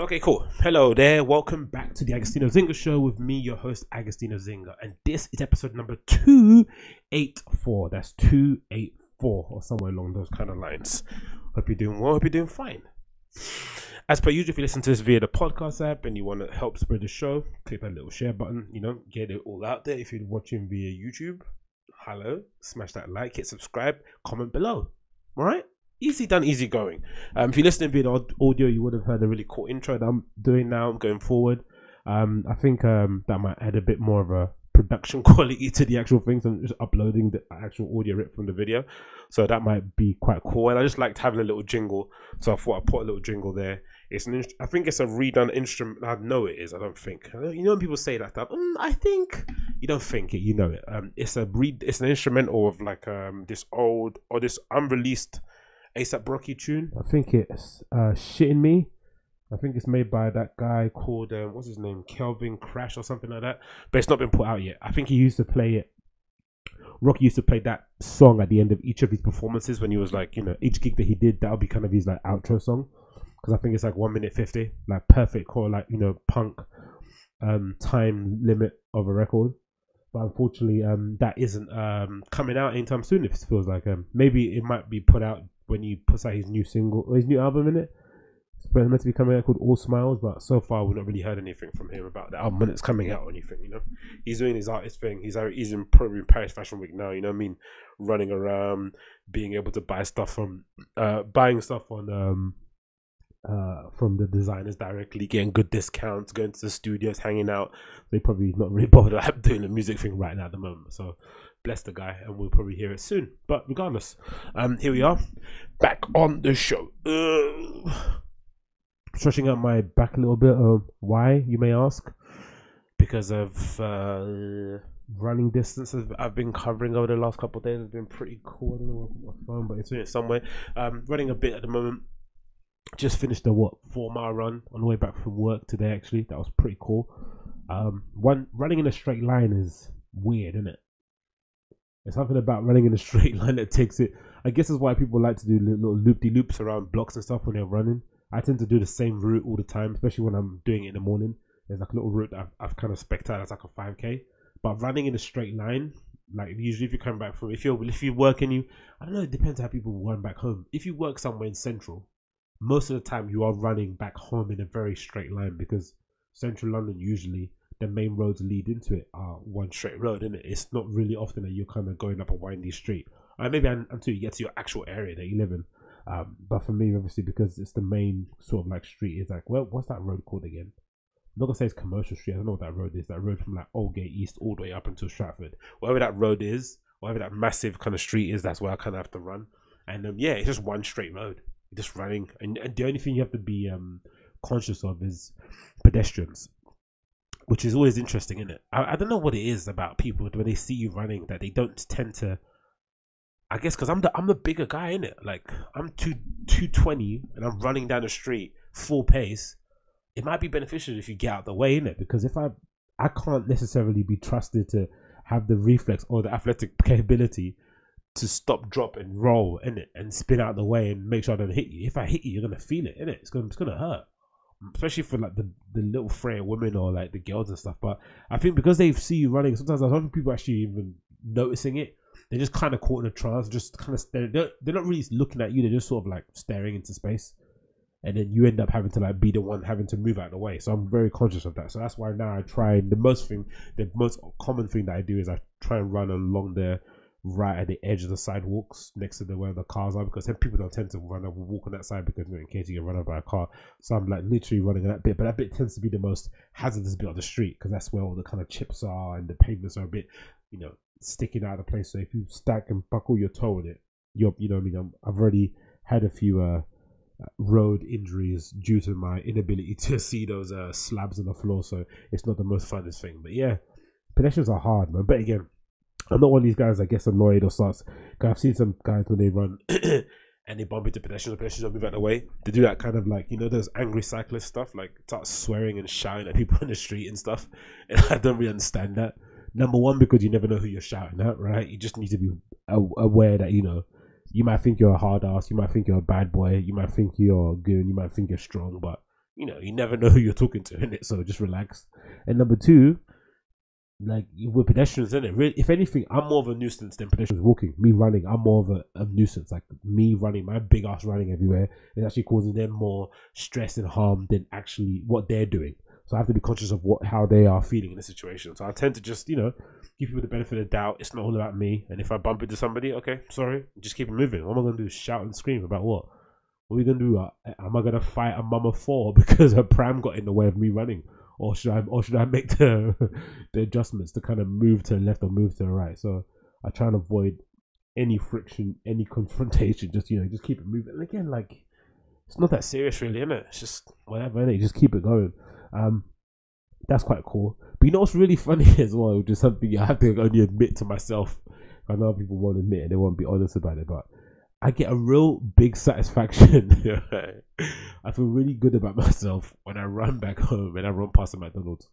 Okay, cool. Hello there. Welcome back to the Agostinho Zinga Show with me, your host, Agostinho Zinga. And this is episode number 284. That's 284 or somewhere along those kind of lines. Hope you're doing well. Hope you're doing fine. As per usual, if you listen to this via the podcast app and you want to help spread the show, click that little share button, you know, get it all out there. If you're watching via YouTube, hello, smash that like, hit subscribe, comment below. All right? Easy done, easy going. Um, if you listen to the audio, you would have heard a really cool intro that I'm doing now. I'm going forward. Um, I think um, that might add a bit more of a production quality to the actual things. I'm just uploading the actual audio rip from the video, so that might be quite cool. And I just liked having a little jingle, so I thought I'd put a little jingle there. It's an, I think it's a redone instrument. I know it is. I don't think. You know when people say that stuff. Mm, I think you don't think it. You know it. Um, it's a read. It's an instrumental of like um this old or this unreleased ASAP Rocky tune. I think it's uh, "Shitting Me." I think it's made by that guy called um, what's his name, Kelvin Crash or something like that. But it's not been put out yet. I think he used to play it. Rocky used to play that song at the end of each of his performances when he was like, you know, each gig that he did, that would be kind of his like outro song. Because I think it's like one minute fifty, like perfect core, like you know, punk um time limit of a record. But unfortunately, um, that isn't um coming out anytime soon. If it feels like um maybe it might be put out when he puts out his new single or his new album in it. It's meant to be coming out called All Smiles, but so far we've not really heard anything from him about the album when it's coming out or anything. You know, he's doing his artist thing. He's he's in probably in Paris Fashion Week now. You know what I mean? Running around, being able to buy stuff from, uh, buying stuff on um, uh, from the designers directly, getting good discounts, going to the studios, hanging out. They probably not really bothered about doing the music thing right now at the moment. So bless the guy, and we'll probably hear it soon. But regardless, um, here we are, back on the show. Uh, stretching out my back a little bit. Uh, why, you may ask? Because of uh, running distances I've been covering over the last couple of days has been pretty cool. I don't know my phone, but it's it somewhere. Um, running a bit at the moment. Just finished a what four mile run on the way back from work today. Actually, that was pretty cool. Um, one running in a straight line is weird, isn't it? There's something about running in a straight line that takes it. I guess is why people like to do little loop de loops around blocks and stuff when they're running. I tend to do the same route all the time, especially when I'm doing it in the morning. There's like a little route that I've, I've kind of spec'd out as like a 5k. But running in a straight line, like usually if you come back from if you're if you work and you I don't know, it depends how people run back home. If you work somewhere in central, most of the time you are running back home in a very straight line because central London usually the main roads lead into it are one straight road, isn't it? It's not really often that you're kind of going up a windy street. Or maybe until you get to your actual area that you live in. Um, but for me, obviously, because it's the main sort of like street, it's like, well, what's that road called again? I'm not gonna say it's commercial street. I don't know what that road is. That road from like Aldgate East all the way up until Stratford. Whatever that road is, whatever that massive kind of street is, that's where I kind of have to run. And um, yeah, it's just one straight road. Just running, and, and the only thing you have to be um, conscious of is pedestrians which is always interesting, isn't it? I, I don't know what it is about people when they see you running that they don't tend to. I guess because I'm the I'm the bigger guy in it. Like I'm two two twenty and I'm running down the street full pace. It might be beneficial if you get out the way in it because if I I can't necessarily be trusted to have the reflex or the athletic capability to stop, drop, and roll in it and spin out the way and make sure I don't hit you. If I hit you, you're gonna feel it in it. It's gonna it's gonna hurt especially for like the, the little frail women or like the girls and stuff. But I think because they see you running, sometimes I don't think people actually even noticing it. They're just kind of caught in a trance, just kind of staring. They're, they're not really looking at you. They're just sort of like staring into space, and then you end up having to like be the one having to move out of the way. So I'm very conscious of that. So that's why now I try the most thing, the most common thing that I do is I try and run along the right at the edge of the sidewalks next to the where the cars are because people don't tend to run and walk on that side because you know, in case you get run over by a car. So I'm like literally running that bit, but that bit tends to be the most hazardous bit of the street because that's where all the kind of chips are and the pavements are a bit, you know, sticking out of place. So if you stack and buckle your toe in it, you're, you know, I mean, I'm, I've already had a few uh, road injuries due to my inability to see those uh, slabs on the floor. So it's not the most funnest thing, but yeah, pedestrians are hard, man. But again I'm not one of these guys that gets annoyed or starts. Cause I've seen some guys when they run and they bump into pedestrians, the pedestrians don't move out of the way. They do that kind of like you know those angry cyclist stuff, like start swearing and shouting at people in the street and stuff. And I don't really understand that. Number one, because you never know who you're shouting at, right? You just need to be aware that you know you might think you're a hard ass, you might think you're a bad boy, you might think you're good, you might think you're strong, but you know, you never know who you're talking to in it, so just relax. And number two, like with pedestrians in it, really, if anything, I'm more of a nuisance than pedestrians walking. Me running, I'm more of a, a nuisance. Like me running, my big ass running everywhere is actually causing them more stress and harm than actually what they're doing. So I have to be conscious of what how they are feeling in the situation. So I tend to just, you know, give people the benefit of the doubt. It's not all about me. And if I bump into somebody, okay, sorry, just keep moving. What am I gonna do? Shout and scream about what? What are we gonna do? Uh, am I gonna fight a mama four because her pram got in the way of me running? Or should I or should I make the the adjustments to kind of move to the left or move to the right? So I try and avoid any friction, any confrontation. Just you know, just keep it moving. And again, like it's not that serious, really, is it? It's just whatever, innit? Just keep it going. Um, that's quite cool. But you know what's really funny as well, which is something I have to only admit to myself. I know people won't admit and they won't be honest about it, but I get a real big satisfaction. I feel really good about myself when I run back home and I run past a McDonald's.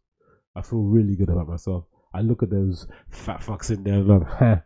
I feel really good about myself. I look at those fat fucks in there and I'm like,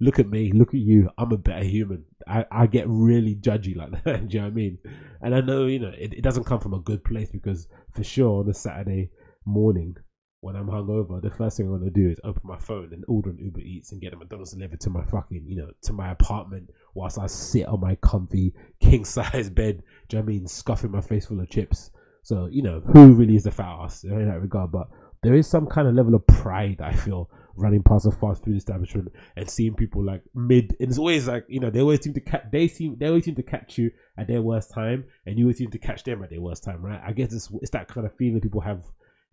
look at me, look at you. I'm a better human. I, I get really judgy like that. do you know what I mean? And I know, you know, it, it doesn't come from a good place because for sure on a Saturday morning when I'm hungover, the first thing I'm gonna do is open my phone and order an Uber Eats and get a McDonald's delivered to my fucking, you know, to my apartment whilst I sit on my comfy king size bed. Do you know I mean? Scuffing my face full of chips. So, you know, who really is the fat ass in that regard? But there is some kind of level of pride I feel running past a fast food establishment and seeing people like mid. And it's always like you know they always seem to catch. They seem they always seem to catch you at their worst time, and you always seem to catch them at their worst time, right? I guess it's it's that kind of feeling people have.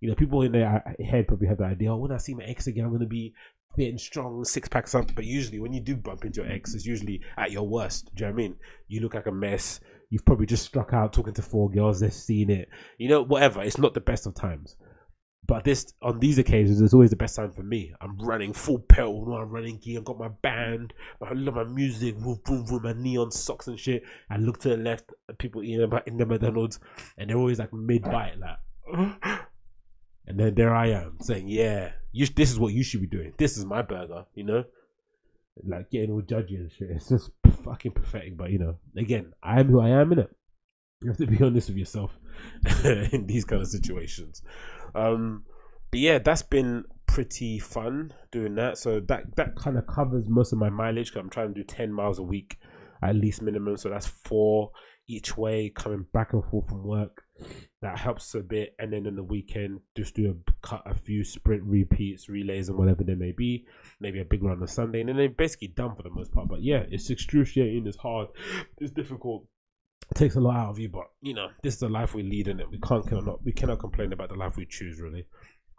You know, people in their head probably have the idea, oh, when I see my ex again, I'm gonna be fit and strong, six packs up. But usually, when you do bump into your ex, it's usually at your worst. Do you know what I mean? You look like a mess. You've probably just struck out talking to four girls. They've seen it. You know, whatever. It's not the best of times. But this on these occasions is always the best time for me. I'm running full pedal, I'm running gear, I've got my band, I love my music, boom, boom, boom, my neon socks and shit. I look to the left, people eating in the McDonald's, and they're always like mid bite, like, and then there I am saying, "Yeah, you, this is what you should be doing. This is my burger," you know, like getting all judgy and shit. It's just fucking pathetic, but you know, again, I am who I am in it. You have to be honest with yourself in these kind of situations. Um, but yeah, that's been pretty fun doing that. So that that kind of covers most of my mileage. Cause I'm trying to do ten miles a week at least minimum. So that's four each way coming back and forth from work. That helps a bit. And then in the weekend, just do a cut a few sprint repeats, relays, and whatever they may be. Maybe a big run on Sunday, and then they're basically done for the most part. But yeah, it's excruciating. It's hard. It's difficult it takes a lot out of you, but you know, this is the life we lead in it. We can't cannot we cannot complain about the life we choose really.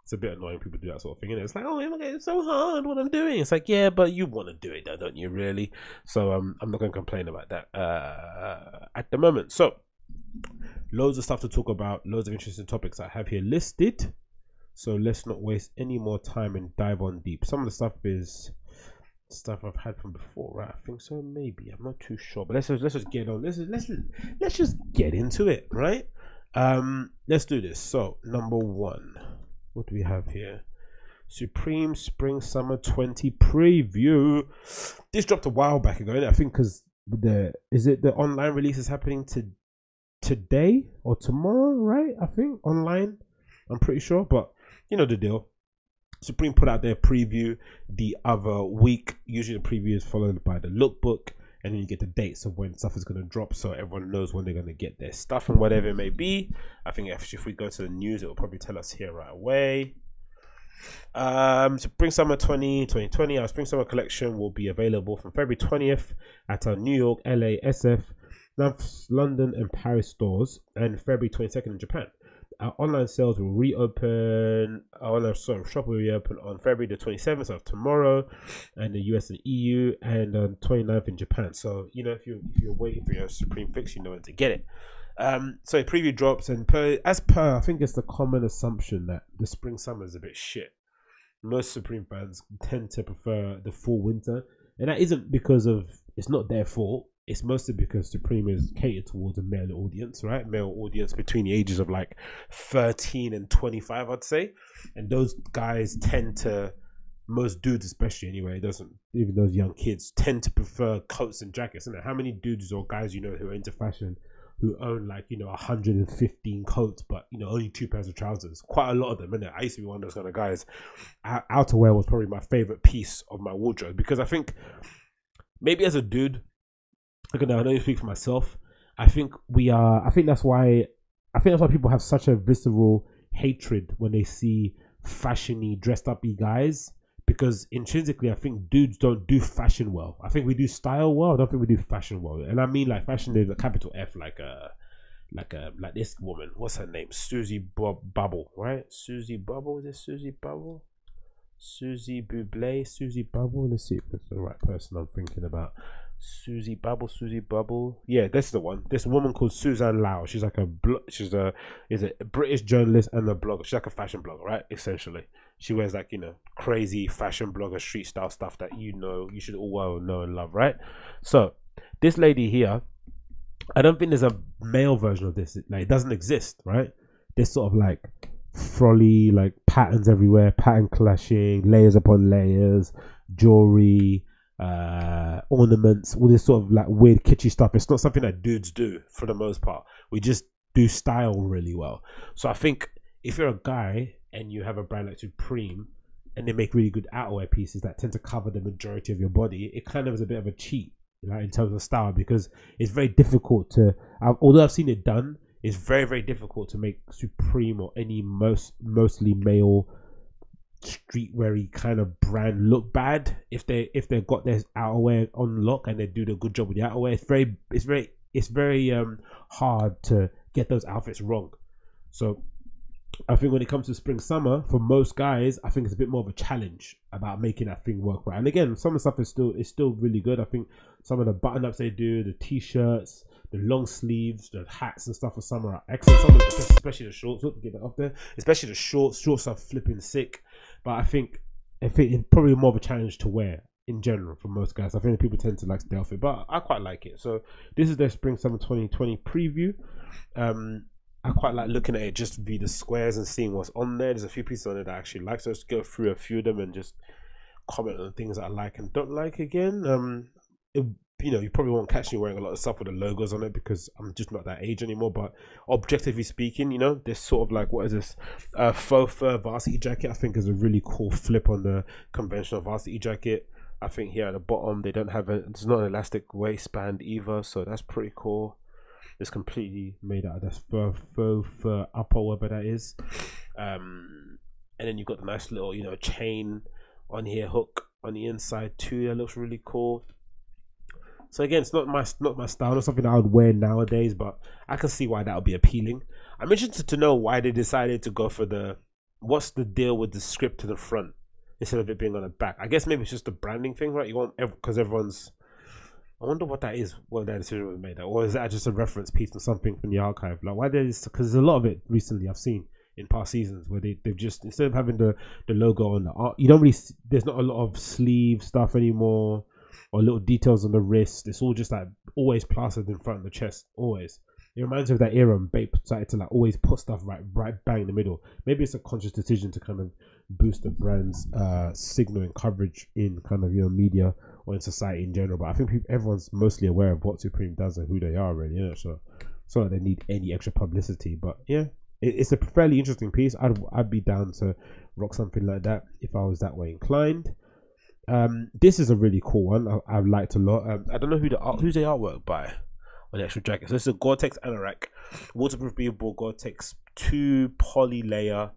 It's a bit annoying people do that sort of thing, and it's like, oh, it's so hard what I'm doing. It's like, yeah, but you want to do it, though, don't you? Really? So um, I'm not going to complain about that uh, at the moment. So, loads of stuff to talk about, loads of interesting topics I have here listed. So let's not waste any more time and dive on deep. Some of the stuff is stuff I've had from before, right? I think so, maybe. I'm not too sure, but let's just, let's just get on. Let's let's let's just get into it, right? Um, let's do this. So, number one, what do we have here? Supreme Spring Summer 20 preview. This dropped a while back ago, I think, because the is it the online release is happening to today or tomorrow, right? I think online. I'm pretty sure, but you know the deal. Supreme put out their preview the other week. Usually, the preview is followed by the lookbook, and then you get the dates of when stuff is going to drop, so everyone knows when they're going to get their stuff and whatever it may be. I think if, if we go to the news, it will probably tell us here right away. Um, Spring Summer 20, 2020, our Spring Summer collection will be available from February 20th at our New York, LA, SF, London, and Paris stores, and February 22nd in Japan our online sales will reopen. Our online sorry, shop will reopen on February the 27th of tomorrow, and the US and EU, and on 29th in Japan. So you know if you if you're waiting for your Supreme fix, you know when to get it. Um, so preview drops, and per as per, I think it's the common assumption that the spring summer is a bit shit. Most Supreme fans tend to prefer the full winter, and that isn't because of it's not their fault it's mostly because Supreme is catered towards a male audience, right? Male audience between the ages of like 13 and 25, I'd say. And those guys tend to, most dudes especially anyway, doesn't even those young kids tend to prefer coats and jackets. It? How many dudes or guys you know who are into fashion who own like you know 115 coats, but you know only two pairs of trousers. Quite a lot of them, innit? I used to be one of those kind of guys. Outerwear was probably my favorite piece of my wardrobe because I think maybe as a dude, I know I don't speak for myself. I think we are. I think that's why. I think that's why people have such a visceral hatred when they see fashiony, dressed uppy guys because intrinsically, I think dudes don't do fashion well. I think we do style well. I don't think we do fashion well. And I mean like fashion is a capital F, like a like a like this woman. What's her name? Susie Bob Bubble, right? Susie Bubble. Is it Susie Bubble? Susie Buble, Susie Bubble. Let's see if it's the right person I'm thinking about. Susie Bubble, Susie Bubble. Yeah, this is the one. This woman called Suzanne Lau. She's like a she's a is a British journalist and a blogger. She's like a fashion blogger, right? Essentially, she wears like you know crazy fashion blogger street style stuff that you know you should all well know and love, right? So this lady here, I don't think there's a male version of this. Like it doesn't exist, right? This sort of like frolly like patterns everywhere, pattern clashing, layers upon layers, jewelry uh, ornaments, all this sort of like weird kitschy stuff. It's not something that dudes do for the most part. We just do style really well. So I think if you're a guy and you have a brand like Supreme and they make really good outerwear pieces that tend to cover the majority of your body, it kind of is a bit of a cheat, in terms of style because it's very difficult to. although I've seen it done, it's very very difficult to make Supreme or any most mostly male streetweary kind of brand look bad if they if they've got their outerwear on lock and they do the good job with the outerwear. It's very it's very it's very um hard to get those outfits wrong. So I think when it comes to spring summer, for most guys, I think it's a bit more of a challenge about making that thing work right. And again, some of the stuff is still is still really good. I think some of the button ups they do, the t shirts, the long sleeves, the hats and stuff for summer are excellent. Especially the shorts. Look, get that up there. Especially the shorts. Shorts are flipping sick. But I think I think it's probably more of a challenge to wear in general for most guys. I think people tend to like the outfit, but I quite like it. So this is their spring summer 2020 preview. Um, I quite like looking at it just via the squares and seeing what's on there. There's a few pieces on it that I actually like, so let's go through a few of them and just comment on the things that I like and don't like again. Um, it, you know, you probably won't catch me wearing a lot of stuff with the logos on it because I'm just not that age anymore. But objectively speaking, you know, this sort of like what is this uh, faux fur varsity jacket? I think is a really cool flip on the conventional varsity jacket. I think here at the bottom they don't have a it's not an elastic waistband either, so that's pretty cool. It's completely made out of this faux faux fur upper, whatever that is. Um, and then you've got the nice little you know chain on here hook on the inside too. That looks really cool. So again, it's not my not my style, not something I would wear nowadays, but I can see why that would be appealing. I'm interested to know why they decided to go for the what's the deal with the script to the front instead of it being on the back. I guess maybe it's just a branding thing, right? You want because everyone's. I wonder what that is. What that decision was made, or is that just a reference piece to something from the archive? Like why there's because there's a lot of it recently I've seen in past seasons where they they've just instead of having the the logo on the art, you don't really there's not a lot of sleeve stuff anymore or little details on the wrist. It's all just like always plastered in front of the chest, always. It reminds me of that era when Bape started to like always put stuff right, right bang in the middle. Maybe it's a conscious decision to kind of boost the brand's uh, signal and coverage in kind of your know, media or in society in general. But I think people, everyone's mostly aware of what Supreme does and who they are, really. You know, so it's not like they need any extra publicity. But yeah, it, it's a fairly interesting piece. I'd I'd be down to rock something like that if I was that way inclined. Um, this is a really cool one. I, have liked a lot. Um, I don't know who the art, who's the artwork by on the actual jacket. So it's a Gore-Tex Anorak, waterproof breathable Gore-Tex two poly layer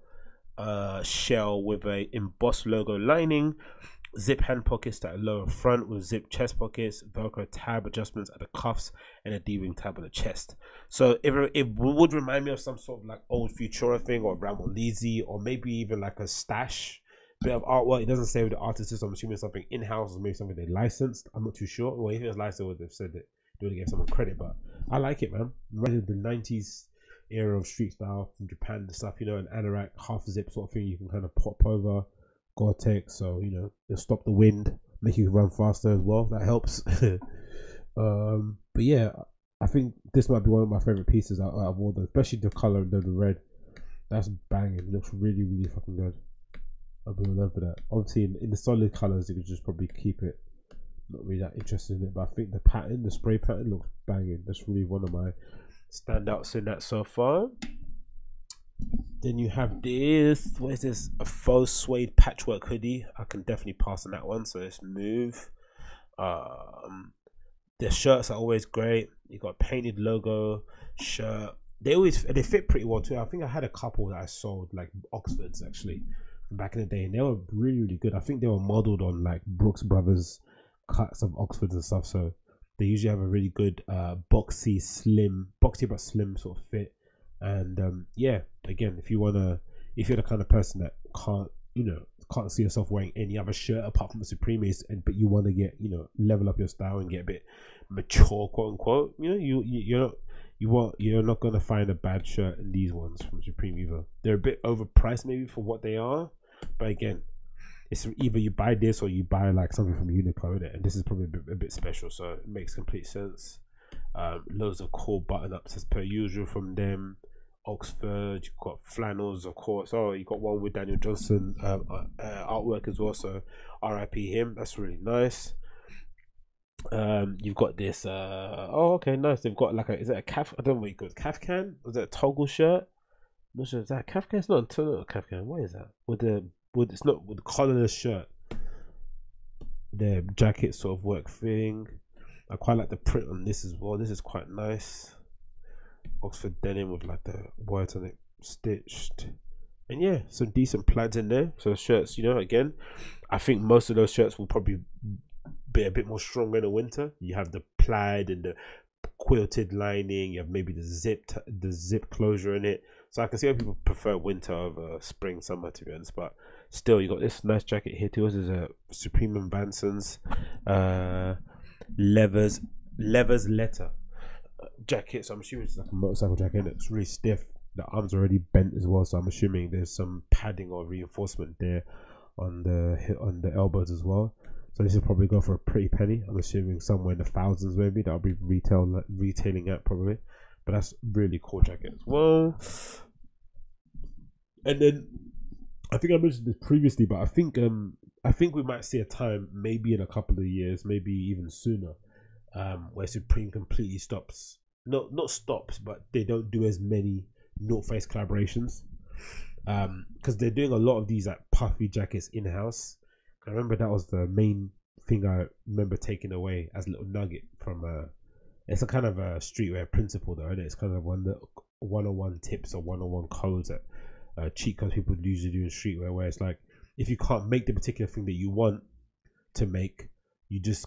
uh, shell with a embossed logo lining, zip hand pockets at the lower front with zip chest pockets, Velcro tab adjustments at the cuffs, and a D-ring tab on the chest. So it, it would remind me of some sort of like old Futura thing or Ramon or maybe even like a stash bit of artwork. It doesn't say who the artist is. I'm assuming something in house or maybe something they licensed. I'm not too sure. Well, if it was licensed, would have said it. They would have given someone credit, but I like it, man. Reminds the '90s era of street style from Japan and stuff. You know, an anorak, half zip sort of thing. You can kind of pop over Gore-Tex, so you know, it'll stop the wind, make you run faster as well. That helps. um, but yeah, I think this might be one of my favorite pieces out, out of all them, especially the color and the red. That's banging. It looks really, really fucking good. I'll be all over that. Obviously, in, in the solid colors, you could just probably keep it. Not really that interested in it, but I think the pattern, the spray pattern, looks banging. That's really one of my standouts in that so far. Then you have this. What is this? A faux suede patchwork hoodie. I can definitely pass on that one. So let's move. Um, the shirts are always great. You got painted logo shirt. They always they fit pretty well too. I think I had a couple that I sold like Oxfords actually back in the day, and they were really really good. I think they were modeled on like Brooks Brothers cuts of Oxfords and stuff. So they usually have a really good uh, boxy, slim, boxy but slim sort of fit. And um, yeah, again, if you wanna, if you're the kind of person that can't, you know, can't see yourself wearing any other shirt apart from the Supremes, and but you want to get, you know, level up your style and get a bit mature, quote unquote. You know, you, you you're not you want you're not gonna find a bad shirt in these ones from Supreme either. They're a bit overpriced maybe for what they are, but again, it's either you buy this or you buy like something from Uniqlo, and this is probably a bit, a bit special, so it makes complete sense. Um, loads of cool button ups as per usual from them. Oxford, you've got flannels, of course. Oh, you got one with Daniel Johnston um, uh, uh, artwork as well. So, RIP him. That's really nice. Um, you've got this. Uh, oh, okay, nice. They've got like a. Is it a calf? I don't know what you call it. Kaftan? Was it a toggle shirt? Not sure. Is that Kaftan? It's not, it's not a Kaftan. What is that? With the with it's not with the collarless shirt. The jacket sort of work thing. I quite like the print on this as well. This is quite nice. Oxford denim with like the words on it stitched. And yeah, some decent plaids in there. So shirts, you know, again, I think most of those shirts will probably be a bit more stronger in the winter. You have the plaid and the quilted lining. You have maybe the zip the zip closure in it. So I can see why people prefer winter over spring, summer to be honest. But still, you got this nice jacket here too. This is a Supreme and Vanson's uh, levers levers letter jacket. So I'm assuming it's like a motorcycle jacket. It's really stiff. The arms already bent as well. So I'm assuming there's some padding or reinforcement there on the on the elbows as well. So this will probably go for a pretty penny. I'm assuming somewhere in the thousands maybe. That'll be retail retailing at probably. But that's really cool jacket as well. And then I think I mentioned this previously, but I think um I think we might see a time maybe in a couple of years, maybe even sooner, um, where Supreme completely stops. Not not stops, but they don't do as many North Face collaborations. Um, because they're doing a lot of these like puffy jackets in house. I remember that was the main thing I remember taking away as a little nugget from uh it's a kind of a streetwear principle though, and it? it's kind of one one on one tips or one on one codes that uh, cheat codes people usually do in streetwear, where it's like if you can't make the particular thing that you want to make, you just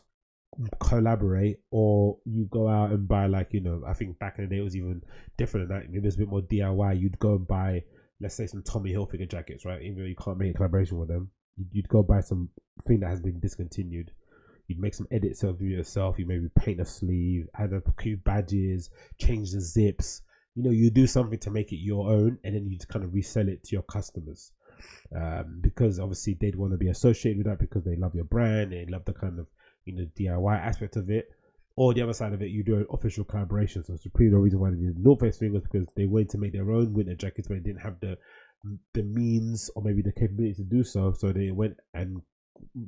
collaborate or you go out and buy like you know i think back in the day it was even different than that. Maybe it's a bit more diy you'd go and buy let's say some tommy hilfiger jackets right? Even though you can't make a collaboration with them you'd go buy some thing that has been discontinued you'd make some edits of yourself you maybe paint a sleeve add a few badges change the zips you know you do something to make it your own and then you kind of resell it to your customers um, because obviously they'd want to be associated with that because they love your brand they love the kind of you know DIY aspect of it. Or the other side of it, you do an official collaboration. So Supreme, the reason why they did North Face thing was because they wanted to make their own winter jackets, but they didn't have the the means or maybe the capability to do so. So they went and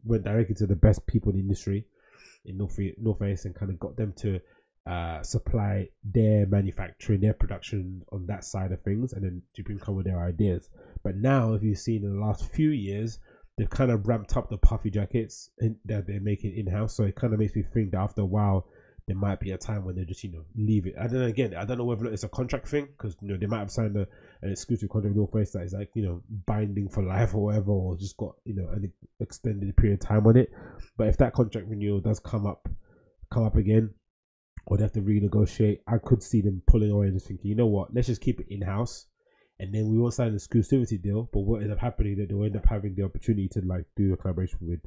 went directly to the best people in the industry in North Face and kind of got them to uh, supply their manufacturing, their production on that side of things, and then Supreme come with their ideas. But now, if you've seen in the last few years, they've kind of ramped up the puffy jackets in, that they're making in house. So it kind of makes me think that after a while, there might be a time when they just you know leave it. And then again, I don't know whether it's a contract thing because you know they might have signed a, an exclusive contract with North Face that is like you know binding for life or whatever, or just got you know an extended period of time on it. But if that contract renewal does come up, come up again, or they have to renegotiate, I could see them pulling away and just thinking, you know what, let's just keep it in house and then we won't sign an exclusivity deal. But what ends up happening that they'll end up having the opportunity to like do a collaboration with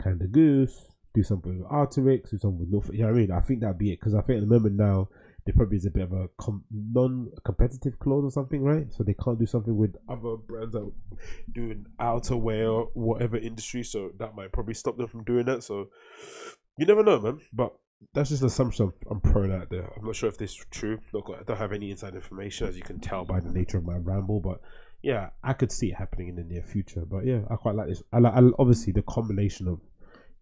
Canada Goose, do something with Arc'teryx, do something with North. You know what I mean? I think that'd be it because I think at the moment now there probably is a bit of a com- non-competitive clause or something, right? So they can't do something with other brands that doing outerwear or whatever industry. So that might probably stop them from doing that. So you never know, man. But that's just an assumption I'm throwing out there. I'm not sure if this is true. Look, I don't have any inside information, as you can tell by the nature of my ramble. But yeah, I could see it happening in the near future. But yeah, I quite like this. I like I, obviously the combination of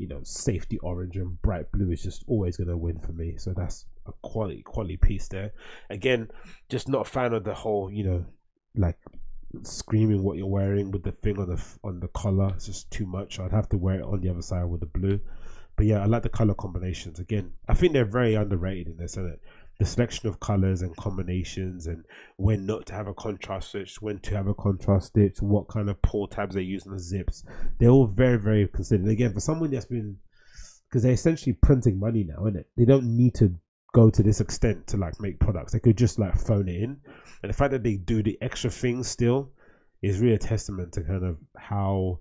you know, safety orange and bright blue is just always going to win for me. So that's a quality quality piece there. Again, just not a fan of the whole, you know, like screaming what you're wearing with the thing on the on the collar. It's just too much. I'd have to wear it on the other side with the blue. But yeah, I like the color combinations. Again, I think they're very underrated in this, isn't it? The selection of colors and combinations, and when not to have a contrast stitch, when to have a contrast stitch, what kind of pull tabs they use on the zips. They're all very, very considered. Again, for someone that's been, because they're essentially printing money now, isn't it? They don't need to go to this extent to like make products. They could just like phone it in, and the fact that they do the extra things still is really a testament to kind of how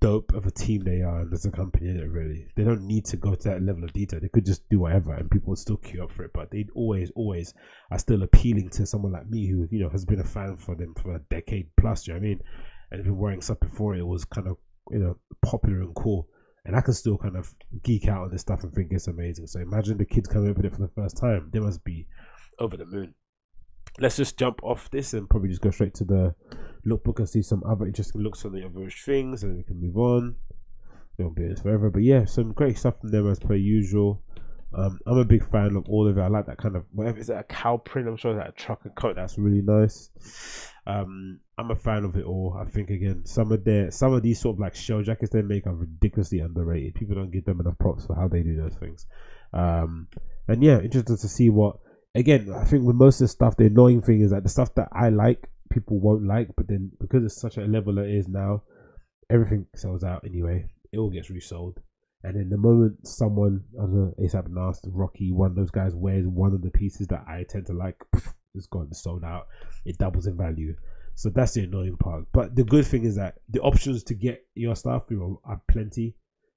dope of a team they are and as a company in it really? They don't need to go to that level of detail. They could just do whatever and people would still queue up for it but they always always are still appealing to someone like me who you know has been a fan for them for a decade plus you know what i mean? And been wearing stuff before it was kind of you know popular and cool. And i can still kind of geek out on this stuff and think it's amazing. So imagine the kids coming up with it for the first time. They must be over the moon. Let's just jump off this and probably just go straight to the lookbook and see some other interesting looks on the other things, and then we can move on. Don't be this forever, but yeah, some great stuff from them as per usual. Um, I'm a big fan of all of it. I like that kind of whatever is that a cow print? I'm sure that a trucker coat. That's really nice. Um, I'm a fan of it all. I think again, some of their some of these sort of like shell jackets they make are ridiculously underrated. People don't give them enough props for how they do those things. Um, and yeah, interested to see what. Again, I think with most of the stuff, the annoying thing is that the stuff that I like, people won't like, but then because it's such a level it is now, everything sells out anyway. It all gets resold. And then the moment someone, I don't know, ASAP Nasty, Rocky, one of those guys wears one of the pieces that I tend to like, it's gone, sold out. It doubles in value. So that's the annoying part. But the good thing is that the options to get your stuff are plenty.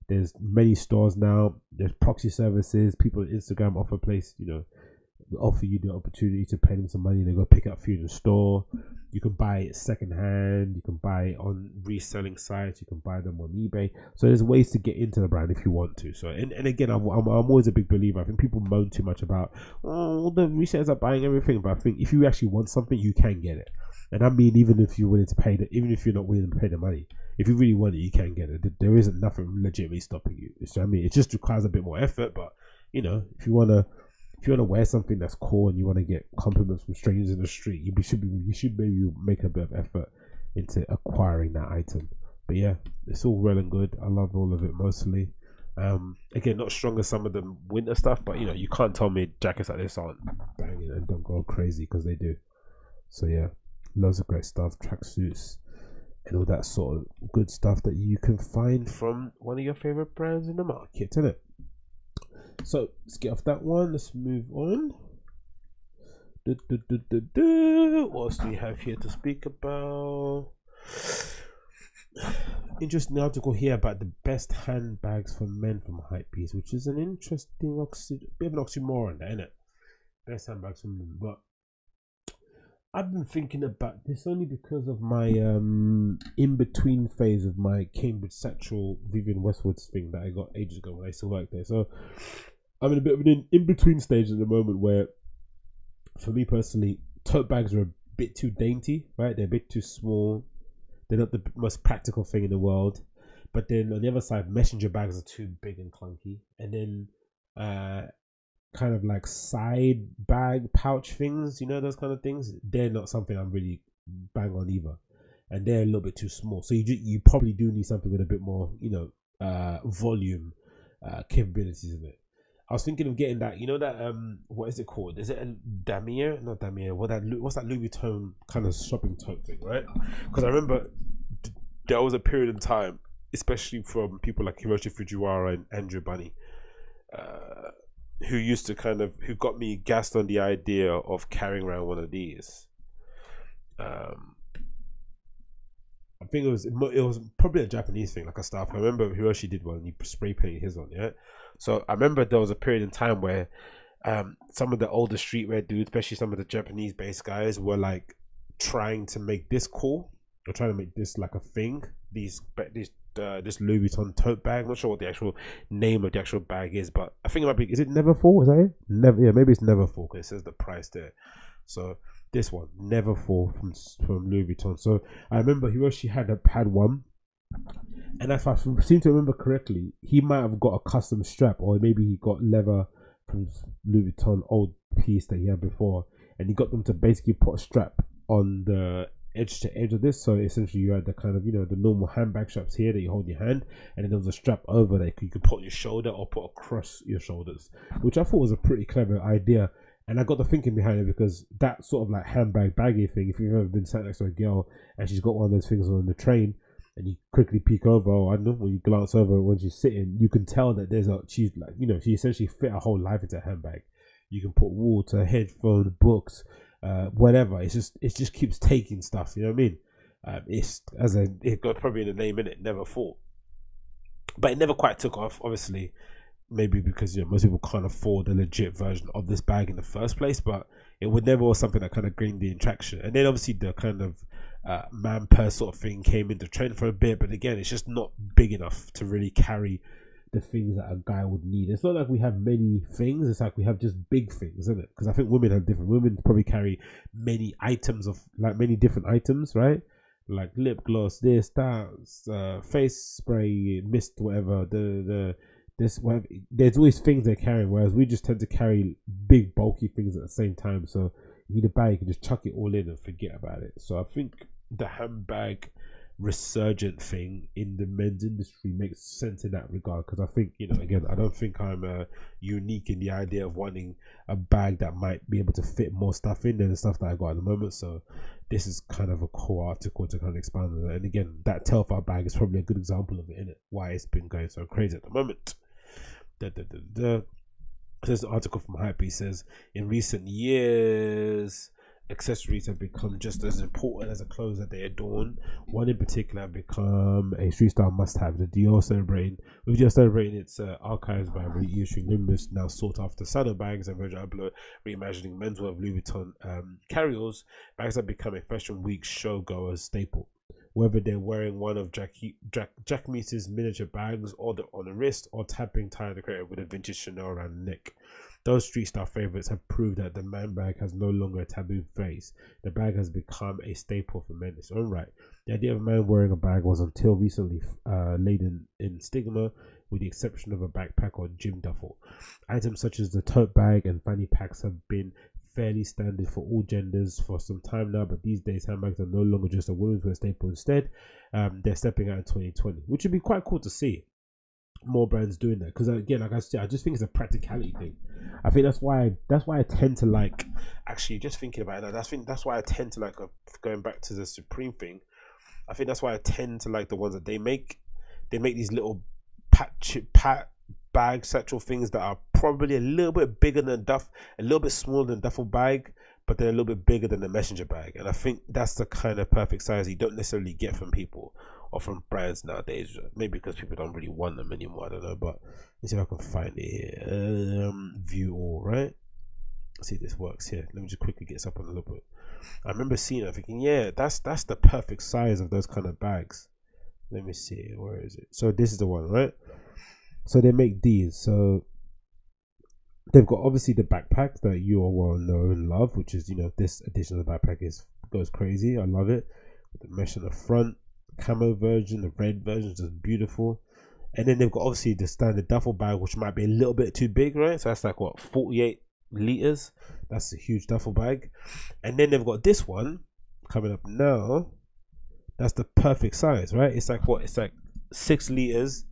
There's many stores now. There's proxy services. People on Instagram offer place, you know, offer you the opportunity to pay them some money. They go pick up for you in the store. You can buy it secondhand. You can buy it on reselling sites. You can buy them on eBay. So there's ways to get into the brand if you want to. So and, and again, I'm, I'm, I'm always a big believer. I think people moan too much about oh the resellers are buying everything, but I think if you actually want something, you can get it. And I mean, even if you're willing to pay the, even if you're not willing to pay the money, if you really want it, you can get it. There isn't nothing legitimately stopping you. So I mean, it just requires a bit more effort. But you know, if you wanna if you want to wear something that's cool and you want to get compliments from strangers in the street, you should be you should maybe make a bit of effort into acquiring that item. But yeah, it's all well and good. I love all of it mostly. Um, again, not strong as some of the winter stuff, but you know, you can't tell me jackets like this aren't banging and don't go crazy because they do. So yeah, loads of great stuff, tracksuits, and all that sort of good stuff that you can find from one of your favorite brands in the market, isn't it? So let's get off that one. Let's move on. Du, du, du, what else do we have here to speak about? Interesting article here about the best handbags for men from Hypebeast, which is an interesting oxy- bit of an oxymoron, isn't it? Best handbags for men, but I've been thinking about this only because of my um in between phase of my Cambridge Satchel Vivienne Westwoods thing that I got ages ago when I still worked there. So I'm in a bit of an in between stage at the moment where, for me personally, tote bags are a bit too dainty, right? They're a bit too small. They're not the most practical thing in the world. But then on the other side, messenger bags are too big and clunky. And then uh, kind of like side bag pouch things, you know, those kind of things, they're not something I'm really bang on either. And they're a little bit too small. So you you probably do need something with a bit more, you know, uh, volume uh, capabilities in it. I was thinking of getting that. You know that um, what is it called? Is it a Damier? Not Damier. What that? What's that Louis Vuitton kind of shopping tote thing, right? Because I remember there was a period in time, especially from people like Hiroshi Fujiwara and Andrew Bunney, uh, who used to kind of who got me gassed on the idea of carrying around one of these. Um, I think it was it was probably a Japanese thing, like a staff. I remember Hiroshi did one. He spray painted his on, yeah. So I remember there was a period in time where um, some of the older streetwear dudes, especially some of the Japanese-based guys, were like trying to make this cool. They're trying to make this like a thing. These these uh, this Louis Vuitton tote bag. I'm not sure what the actual name of the actual bag is, but I think it might be. Is it Neverfull? Is that it? Never. Yeah, maybe it's Neverfull because it says the price there. So this one Neverfull from from Louis Vuitton. So I remember he Hiroshi had a, had one, And if I seem to remember correctly, he might have got a custom strap, or maybe he got leather from Louis Vuitton old piece that he had before, and he got them to basically put a strap on the edge to edge of this. So essentially, you had the kind of you know the normal handbag straps here that you hold your hand, and then there was a strap over that you could put on your shoulder or put across your shoulders, which I thought was a pretty clever idea. And I got the thinking behind it because that sort of like handbag baggy thing. If you've ever been sat next to a girl and she's got one of those things on the train, and you quickly peek over, or I don't know, when you glance over when she's sitting, you can tell that there's a she's like you know she essentially fit her whole life into a handbag. You can put water, headphones, books, uh, whatever. It's just it just keeps taking stuff. You know what I mean? Um, it's as a it got probably in the name in it. Never thought, but it never quite took off. Obviously, maybe because you know most people can't afford a legit version of this bag in the first place. But it would never was something that kind of gained the traction. And then obviously the kind of uh, man purse sort of thing came into trend for a bit, but again, it's just not big enough to really carry the things that a guy would need. It's not like we have many things. It's like we have just big things, isn't it? Because I think women have different. Women probably carry many items of like many different items, right? Like lip gloss, this, that, uh, face spray, mist, whatever. The the this whatever. There's always things they're carrying, whereas we just tend to carry big bulky things at the same time. So you need a bag, you can just chuck it all in and forget about it. So I think the handbag resurgent thing in the men's industry makes sense in that regard. Because I think you know again I don't think I'm uh, unique in the idea of wanting a bag that might be able to fit more stuff in than the stuff that I got at the moment. So this is kind of a cool article to kind of expand on and again that Telfar bag is probably a good example of it in it why it's been going so crazy at the moment. Da, da, da, da. there's an article from Hype. Says in recent years accessories have become just as important as the clothes that they adorn. One in particular become a street style must have. The Dior celebrating, with Dior celebrating its uh, archives by reissuing numerous now sought after saddlebags and Virgil Abloh reimagining menswear of Louis Vuitton um, carryalls. Bags have become a fashion week showgoers staple. Whether they're wearing one of Jackie, Jack, Jacquemus's miniature bags or the on the wrist or tapping Tyler the Creator with a vintage Chanel around the neck. Those street style favorites have proved that the man bag has no longer a taboo face. The bag has become a staple for men. It's own right. The idea of a man wearing a bag was until recently uh, laden in stigma, with the exception of a backpack or gym duffel. Items such as the tote bag and fanny packs have been fairly standard for all genders for some time now, but these days handbags are no longer just a women's wear staple. Instead, um, they're stepping out in 2020, which would be quite cool to see more brands doing that. Because again like i said i just think it's a practicality thing. I think that's why that's why i tend to like actually just thinking about it that's think that's why i tend to like uh, going back to the supreme thing i think that's why i tend to like the ones that they make they make these little patch pat bag satchel things that are probably a little bit bigger than duff a little bit smaller than duffel bag but they're a little bit bigger than the messenger bag. And i think that's the kind of perfect size you don't necessarily get from people or from brands nowadays. Maybe because people don't really want them anymore. I don't know, but let's see if I can find it here. Um, view all right. Let's see if this works here. Let me just quickly get this up on a little bit. I remember seeing it, thinking, yeah, that's that's the perfect size of those kind of bags. Let me see, where is it? So this is the one, right? So they make these. So they've got obviously the backpack that you all well know and love, which is you know this edition of the backpack is goes crazy. I love it. The mesh on the front, camo version, the red version is just beautiful. And then they've got obviously the standard duffel bag, which might be a little bit too big, right? So that's like what 48 liters. That's a huge duffel bag. And then they've got this one coming up now. That's the perfect size, right? It's like what? It's like six liters,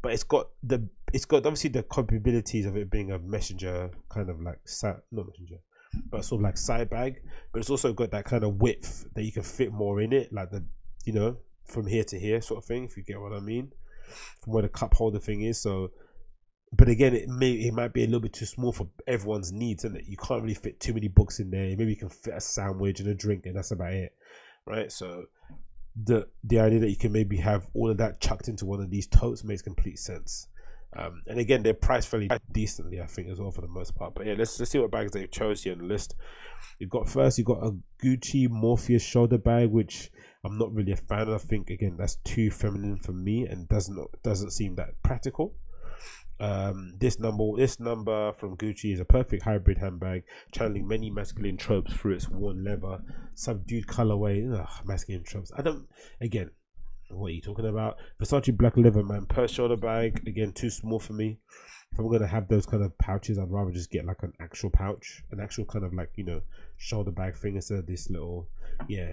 but it's got the it's got obviously the capabilities of it being a messenger kind of like sat not messenger, but sort of like side bag. But it's also got that kind of width that you can fit more in it, like the you know from here to here sort of thing if you get what i mean from where the cup holder thing is. So but again it may it might be a little bit too small for everyone's needs and you can't really fit too many books in there. Maybe you can fit a sandwich and a drink and that's about it right? So the the idea that you can maybe have all of that chucked into one of these totes makes complete sense um, and again they're priced fairly decently i think as well for the most part but yeah let's, let's see what bags they've chose here on the list you've got first you've got a gucci morpheus shoulder bag which I'm not really a fan. Of. I think again that's too feminine for me and doesn't doesn't seem that practical. Um, this number this number from Gucci is a perfect hybrid handbag, channeling many masculine tropes through its worn leather, subdued colorway. Ugh, masculine tropes. I don't. Again, What are you talking about? Versace black leather man purse shoulder bag again too small for me. If I'm gonna have those kind of pouches, I'd rather just get like an actual pouch, an actual kind of like you know shoulder bag thing instead of this little yeah.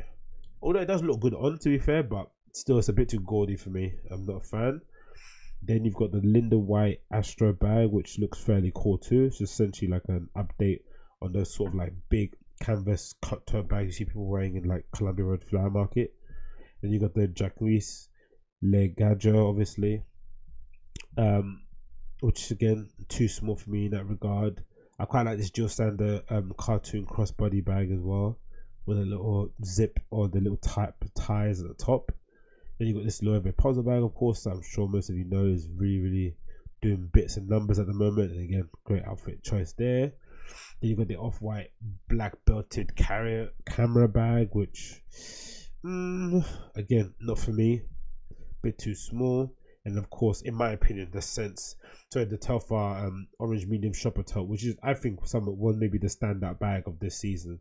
Although it does look good on, to be fair, but still it's a bit too gaudy for me. I'm not a fan. Then you've got the Linda White Astro bag, which looks fairly cool too. It's essentially like an update on those sort of like big canvas cut tote bags you see people wearing in like Columbia Road Flower Market. Then you got the Jacques Le Gadjo, obviously, um, which again too small for me in that regard. I quite like this Jil Sander um, cartoon crossbody bag as well, with a little zip or the little type ties at the top. Then you got this Louis puzzle bag, of course, I'm sure most of you know is really, really doing bits and numbers at the moment. And again, great outfit choice there. Then you got the off-white black belted carrier camera bag, which mm, again not for me, bit too small. And of course, in my opinion, the sense sorry the Telfar um, orange medium shopper tote, which is I think some one maybe the standout bag of this season,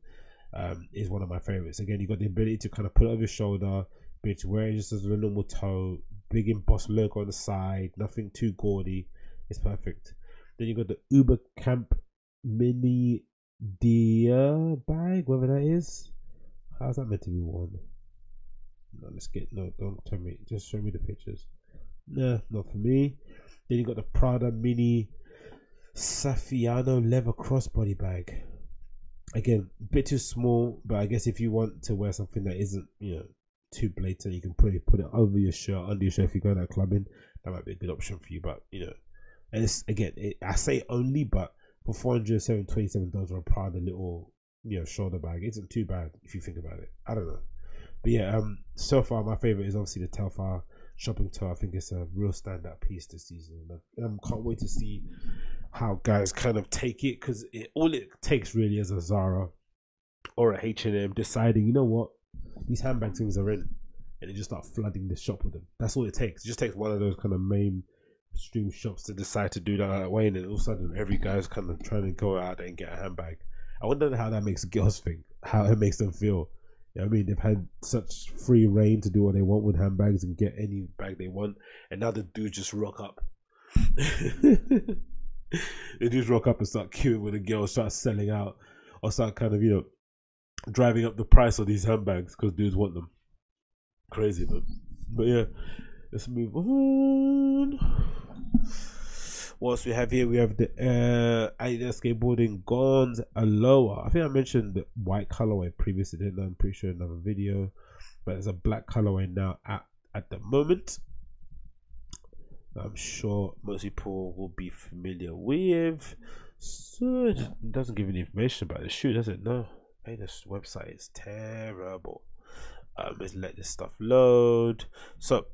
um, is one of my favorites. Again, you got the ability to kind of put it over your shoulder, be to wear it just as a normal tote, big embossed logo on the side, nothing too gaudy. It's perfect. Then you got the Uber Camp mini Dia bag, whatever that is. How's that meant to be worn? No, let's get no. Don't tell me. Just show me the pictures. Nah, not for me. Then you got the Prada mini Saffiano leather crossbody bag. Again, a bit too small, but I guess if you want to wear something that isn't, you know, too blatant, you can put it put it over your shirt, under your shirt. If you go out clubbing, that might be a good option for you. But you know, and it's again, it, I say only, but for four hundred seven twenty seven dollars for a Prada little you know shoulder bag isn't too bad if you think about it. I don't know, but yeah, um, so far my favorite is obviously the Telfar shopping tour. I think it's a real standout piece this season. I um, can't wait to see how guys kind of take it because all it takes really is a Zara or a H and M deciding, you know what, these handbag things are in, and they just start flooding the shop with them. That's all it takes. It just takes one of those kind of main stream shops to decide to do that, that way, and then all of a sudden every guy's kind of trying to go out and get a handbag. I wonder how that makes girls think, how it makes them feel. You know I mean, they've had such free reign to do what they want with handbags and get any bag they want, and now the dudes just rock up. they just rock up and start queuing with a girl, start selling out, or start kind of you know driving up the price of these handbags because dudes want them. Crazy, man. But yeah, let's move on. What else we have here? We have the uh, Adidas skateboarding Gonz Aloha. I think I mentioned the white colorway previously, didn't? I'm pretty sure another video, but it's a black colorway now at at the moment. I'm sure most people will be familiar with. So it doesn't give any information about the shoe, does it? No. Hey, this website is terrible. Um, let this stuff load. So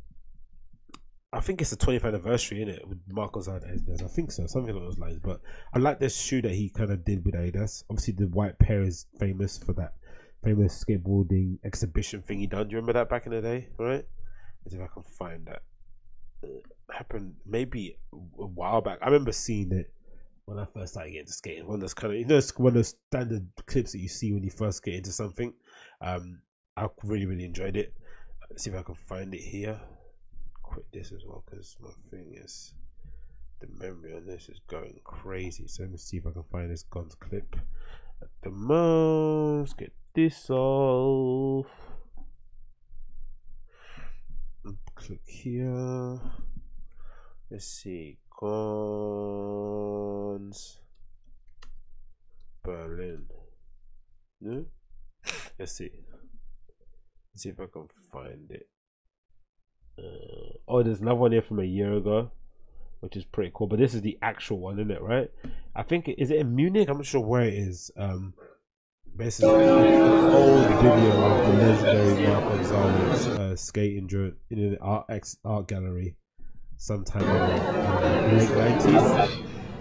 I think it's the 20th anniversary in it with Marcos Adidas. I think so, something along those lines. But I like this shoe that he kind of did with Adidas. Obviously, the white pair is famous for that famous skateboarding exhibition thing he done. Do you remember that back in the day? Right? Let's see if I can find that. It happened maybe a while back. I remember seeing it when I first started getting into skating. One of those kind of you know one of those standard clips that you see when you first get into something. Um, I really really enjoyed it. Let's see if I can find it here quit this as well because my thing is the memory on this is going crazy. So let me see if I can find this Gonz clip at the most. Get this off. Click here. Let's see. Gonz. Berlin. No? Let's see. Let's see if I can find it. Uh, oh, there's another one here from a year ago, which is pretty cool. But this is the actual one, isn't it? Right? I think is it in Munich? I'm not sure where it is. Um, basically, an old video of the legendary Mark Gonzales uh, skating in an art ex, art gallery sometime in the late nineties.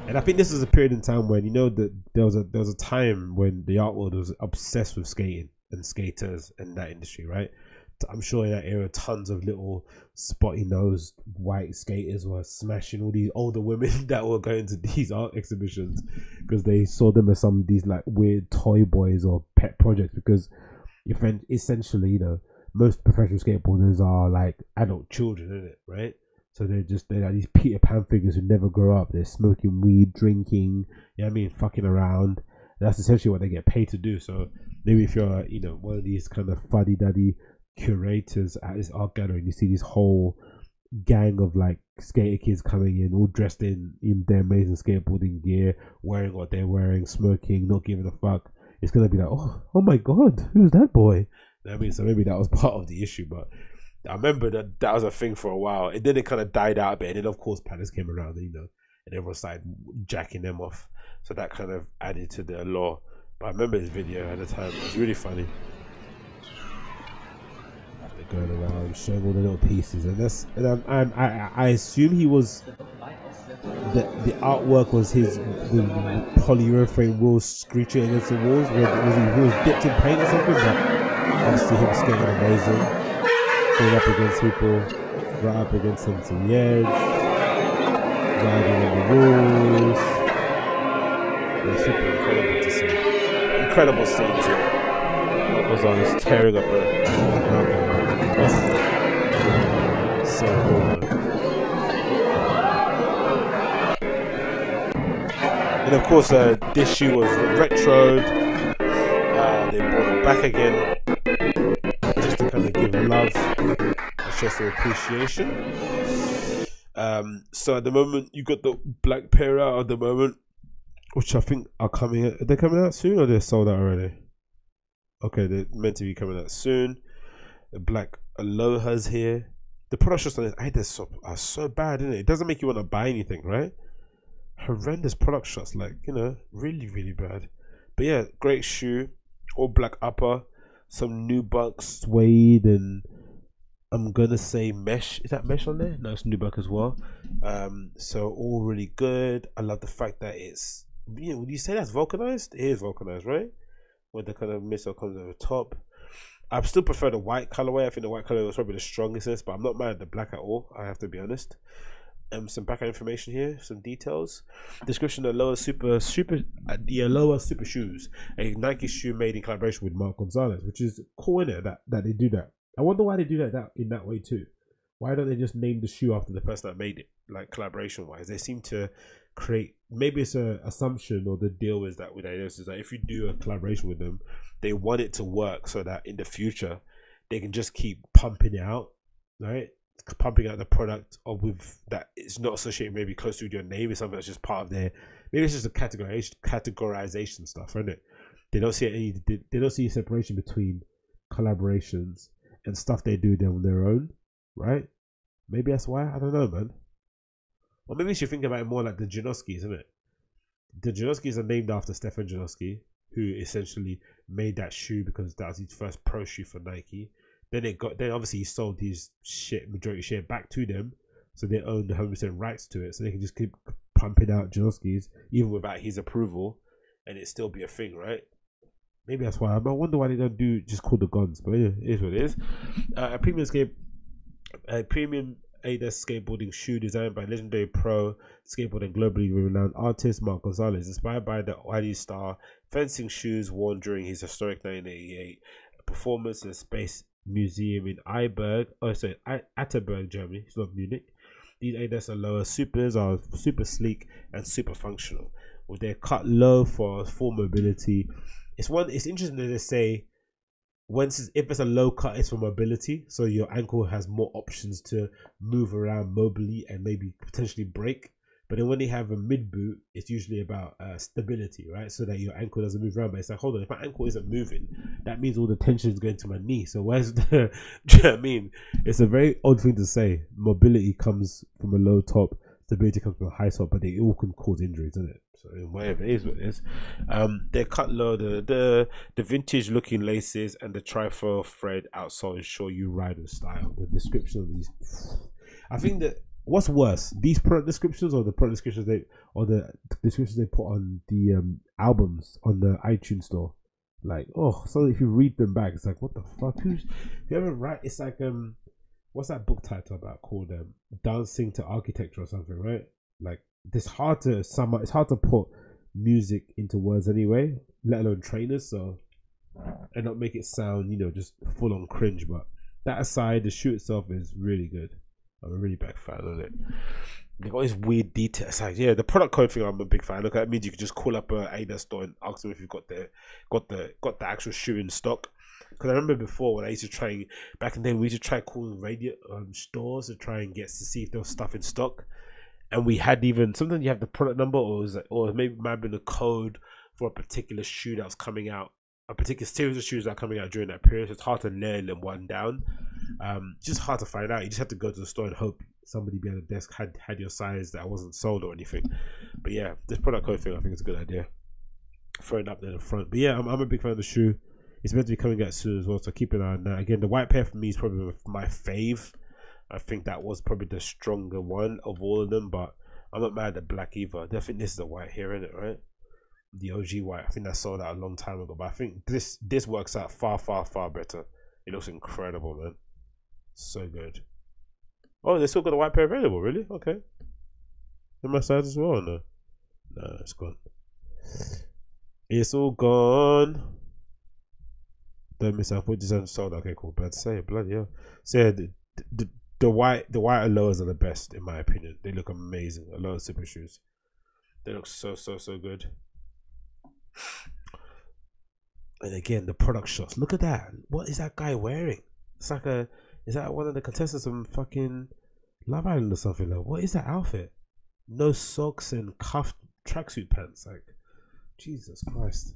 And I think this is a period in time when you know that there was a there was a time when the art world was obsessed with skating and skaters and that industry, right? I'm sure in that era, tons of little spotty nosed white skaters were smashing all these older women that were going to these art exhibitions because they saw them as some of these like weird toy boys or pet projects. Because essentially, you know, most professional skateboarders are like adult children, isn't it? Right? So they're just they're like these Peter Pan figures who never grow up. They're smoking weed, drinking, you know I mean, fucking around. That's essentially what they get paid to do. So maybe if you're you know one of these kind of fuddy duddy curators at this art gallery and you see this whole gang of like skater kids coming in all dressed in in their amazing skateboarding gear wearing what they're wearing smoking not giving a fuck. It's gonna be like oh oh my god who's that boy? I mean? So maybe that was part of the issue but I remember that that was a thing for a while. And then it kind of died out a bit and then of course Palace came around you know and everyone started jacking them off. So that kind of added to the law but I remember this video at the time. It was really funny going around showing all the little pieces, and that's and I'm, i I assume he was the the artwork was his the polyurethane wheels screeching against the walls. Was, was he, he was dipped in paint or something? But obviously him skating amazing, going up against people, right up against them to the edge, riding on the walls. It's super incredible to see. Incredible scene too. What was on? He's tearing up a. So cool. And of course, uh, this shoe was retro. Uh, they brought it back again just to kind of give love and show some appreciation. Um, so at the moment, you got the black pair out at the moment, which I think are coming. Are they coming out soon or they're sold out already? Okay, they're meant to be coming out soon. The black Aloha's here. The product shots on this Adidas so, are so bad, isn't it? It doesn't make you want to buy anything, right? Horrendous product shots, like, you know, really, really bad. But yeah, great shoe. All black upper. Some New nubuck suede and I'm gonna say mesh. Is that mesh on there? No, it's nubuck as well. Um, so all really good. I love the fact that it's you know, would you say that's vulcanized? It is vulcanized, right? With the kind of missile comes over top. I still prefer the white colorway. I think the white color was probably the strongest, in this, but I'm not mad at the black at all. I have to be honest. Um, some background information here, some details. Description: The Aloha super super uh, the Aloha super shoes, a Nike shoe made in collaboration with Mark Gonzales, which is cool in it that that they do that. I wonder why they do that, that in that way too. Why don't they just name the shoe after the person that made it, like collaboration wise? They seem to create maybe it's a assumption or the deal is that with Adidas is that if you do a collaboration with them, they want it to work so that in the future they can just keep pumping it out, right? Pumping out the product of with that it's not associated maybe close to your name, or something that's just part of their maybe it's just a categorization categorization stuff, isn't it? They don't see any they, they don't see a separation between collaborations and stuff they do on their own, right? Maybe that's why. I don't know, man. Or maybe you should think about it more like the Janoskis, isn't it? The Janoskis are named after Stefan Janoski, who essentially made that shoe because that was his first pro shoe for Nike. Then it got then obviously he sold his shit majority share back to them, so they own the hundred percent rights to it, so they can just keep pumping out Janoskis even without his approval, and it still be a thing, right? Maybe that's why. I wonder why they don't do just call the Gonz, but it is what it is. Uh, a premium skate, a premium Adidas skateboarding shoe designed by legendary pro skateboard and globally renowned artist Mark Gonzales, inspired by the Wadi Star fencing shoes worn during his historic 1988 performance in the Space Museum in Eiberg, oh sorry, Atterberg, Germany. It's not Munich. These Adidas Aloha supers are super sleek and super functional, with their cut low for full mobility. It's one. It's interesting that they say once if it's a low cut it's for mobility. So your ankle has more options to move around mobily and maybe potentially break. But then when they have a mid boot it's usually about uh, stability right? So that your ankle doesn't move around. But it's like hold on if my ankle isn't moving that means all the tension is going to my knee. So where's the do you know what i mean? It's a very odd thing to say. Mobility comes from a low top stability comes from a high top but they all can cause injuries isn't it so whatever it is what it is. Um, cut low. The the the vintage looking laces and the trefoil thread outsole ensure you ride with style. The description of these, I think that what's worse, these product descriptions or the product descriptions they or the descriptions they put on the um, albums on the iTunes store. Like oh, so if you read them back, it's like what the fuck? Who's you ever write? It's like um, what's that book title about called um, Dancing to Architecture or something, right? Like it's hard to sum up. It's hard to put music into words anyway, let alone trainers. So and not make it sound, you know, just full on cringe. But that aside, the shoe itself is really good. I'm a really big fan of it. They got this weird detail. It's like, yeah, the product code thing. I'm a big fan. Look, that means you can just call up a Adidas store and ask them if you've got the got the got the actual shoe in stock. Because I remember before when I used to try back in the day, we used to try calling radio um, stores to try and get to see if there was stuff in stock, and we had even sometimes you have the product number or was it, or maybe might have been a code for a particular shoe that was coming out, a particular series of shoes that are coming out during that period. So it's hard to nail them one down. Um, just hard to find out. You just have to go to the store and hope somebody behind the desk had had your size that wasn't sold or anything. But yeah, this product code thing I think is a good idea. Throwing up there in the front. But yeah, I'm, I'm a big fan of the shoe. It's meant to be coming out soon as well, so keep an eye on that. Again, the white pair for me is probably my fave. I think that was probably the stronger one of all of them, but I'm not mad at the black either. I think this is the white here, in it, right? The OG white. I think I saw that a long time ago, but I think this this works out far, far, far better. It looks incredible, man. So good. Oh, they still got the white pair available, really? Okay. In my size as well, no? No, it's gone. It's all gone. Don't miss out. What design sold? Okay, cool. To say, bloody yeah, the, the, the white the white Alohas are the best in my opinion. They look amazing. Aloha super shoes. They look so so so good. And again, the product shots. Look at that. What is that guy wearing? It's like a. Is that one of the contestants from fucking Love Island or something? Like, what is that outfit? No socks and cuffed tracksuit pants. Like, Jesus Christ.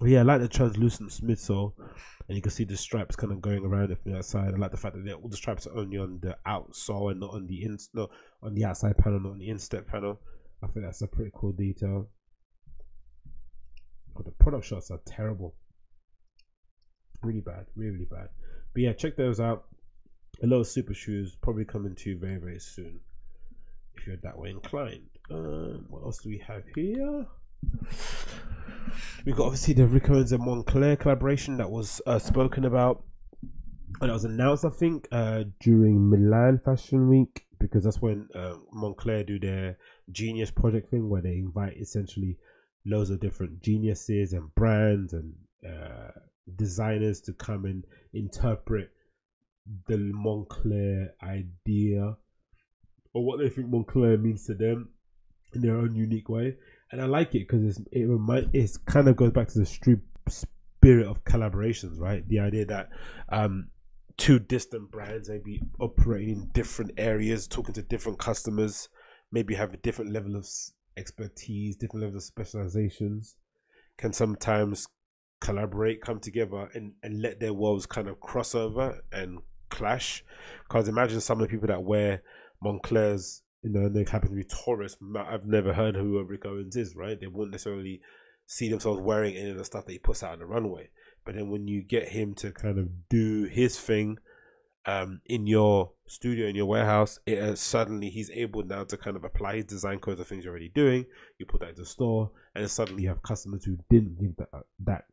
But yeah, I like the translucent midsole, and you can see the stripes kind of going around it from the outside. I like the fact that all the stripes are only on the outsole and not on the in, not on the outside panel, not on the instep panel. I think that's a pretty cool detail. But the product shots are terrible, really bad, really, really bad. But yeah, check those out. Aloha super shoes probably coming to you very, very soon if you're that way inclined. Um, what else do we have here? We got obviously the Rick Owens and Moncler collaboration that was uh, spoken about and it was announced I think uh, during Milan Fashion Week because that's when uh, Moncler do their genius project thing where they invite essentially loads of different geniuses and brands and uh, designers to come and interpret the Moncler idea or what they think Moncler means to them in their own unique way and I like it because it remind it kind of goes back to the street spirit of collaborations, right? The idea that um, two distant brands maybe operating in different areas, talking to different customers, maybe have a different level of expertise, different levels of specializations, can sometimes collaborate, come together, and and let their worlds kind of cross over and clash. Because imagine some of the people that wear Moncler's you know, and they happen to be tourists. I've never heard who Rick Owens is, right? They wouldn't necessarily see themselves wearing any of the stuff that he puts out on the runway. But then when you get him to kind of do his thing um, in your studio, in your warehouse, it suddenly he's able now to kind of apply his design codes of things you're already doing. You put that in the store, and suddenly you have customers who didn't give that, that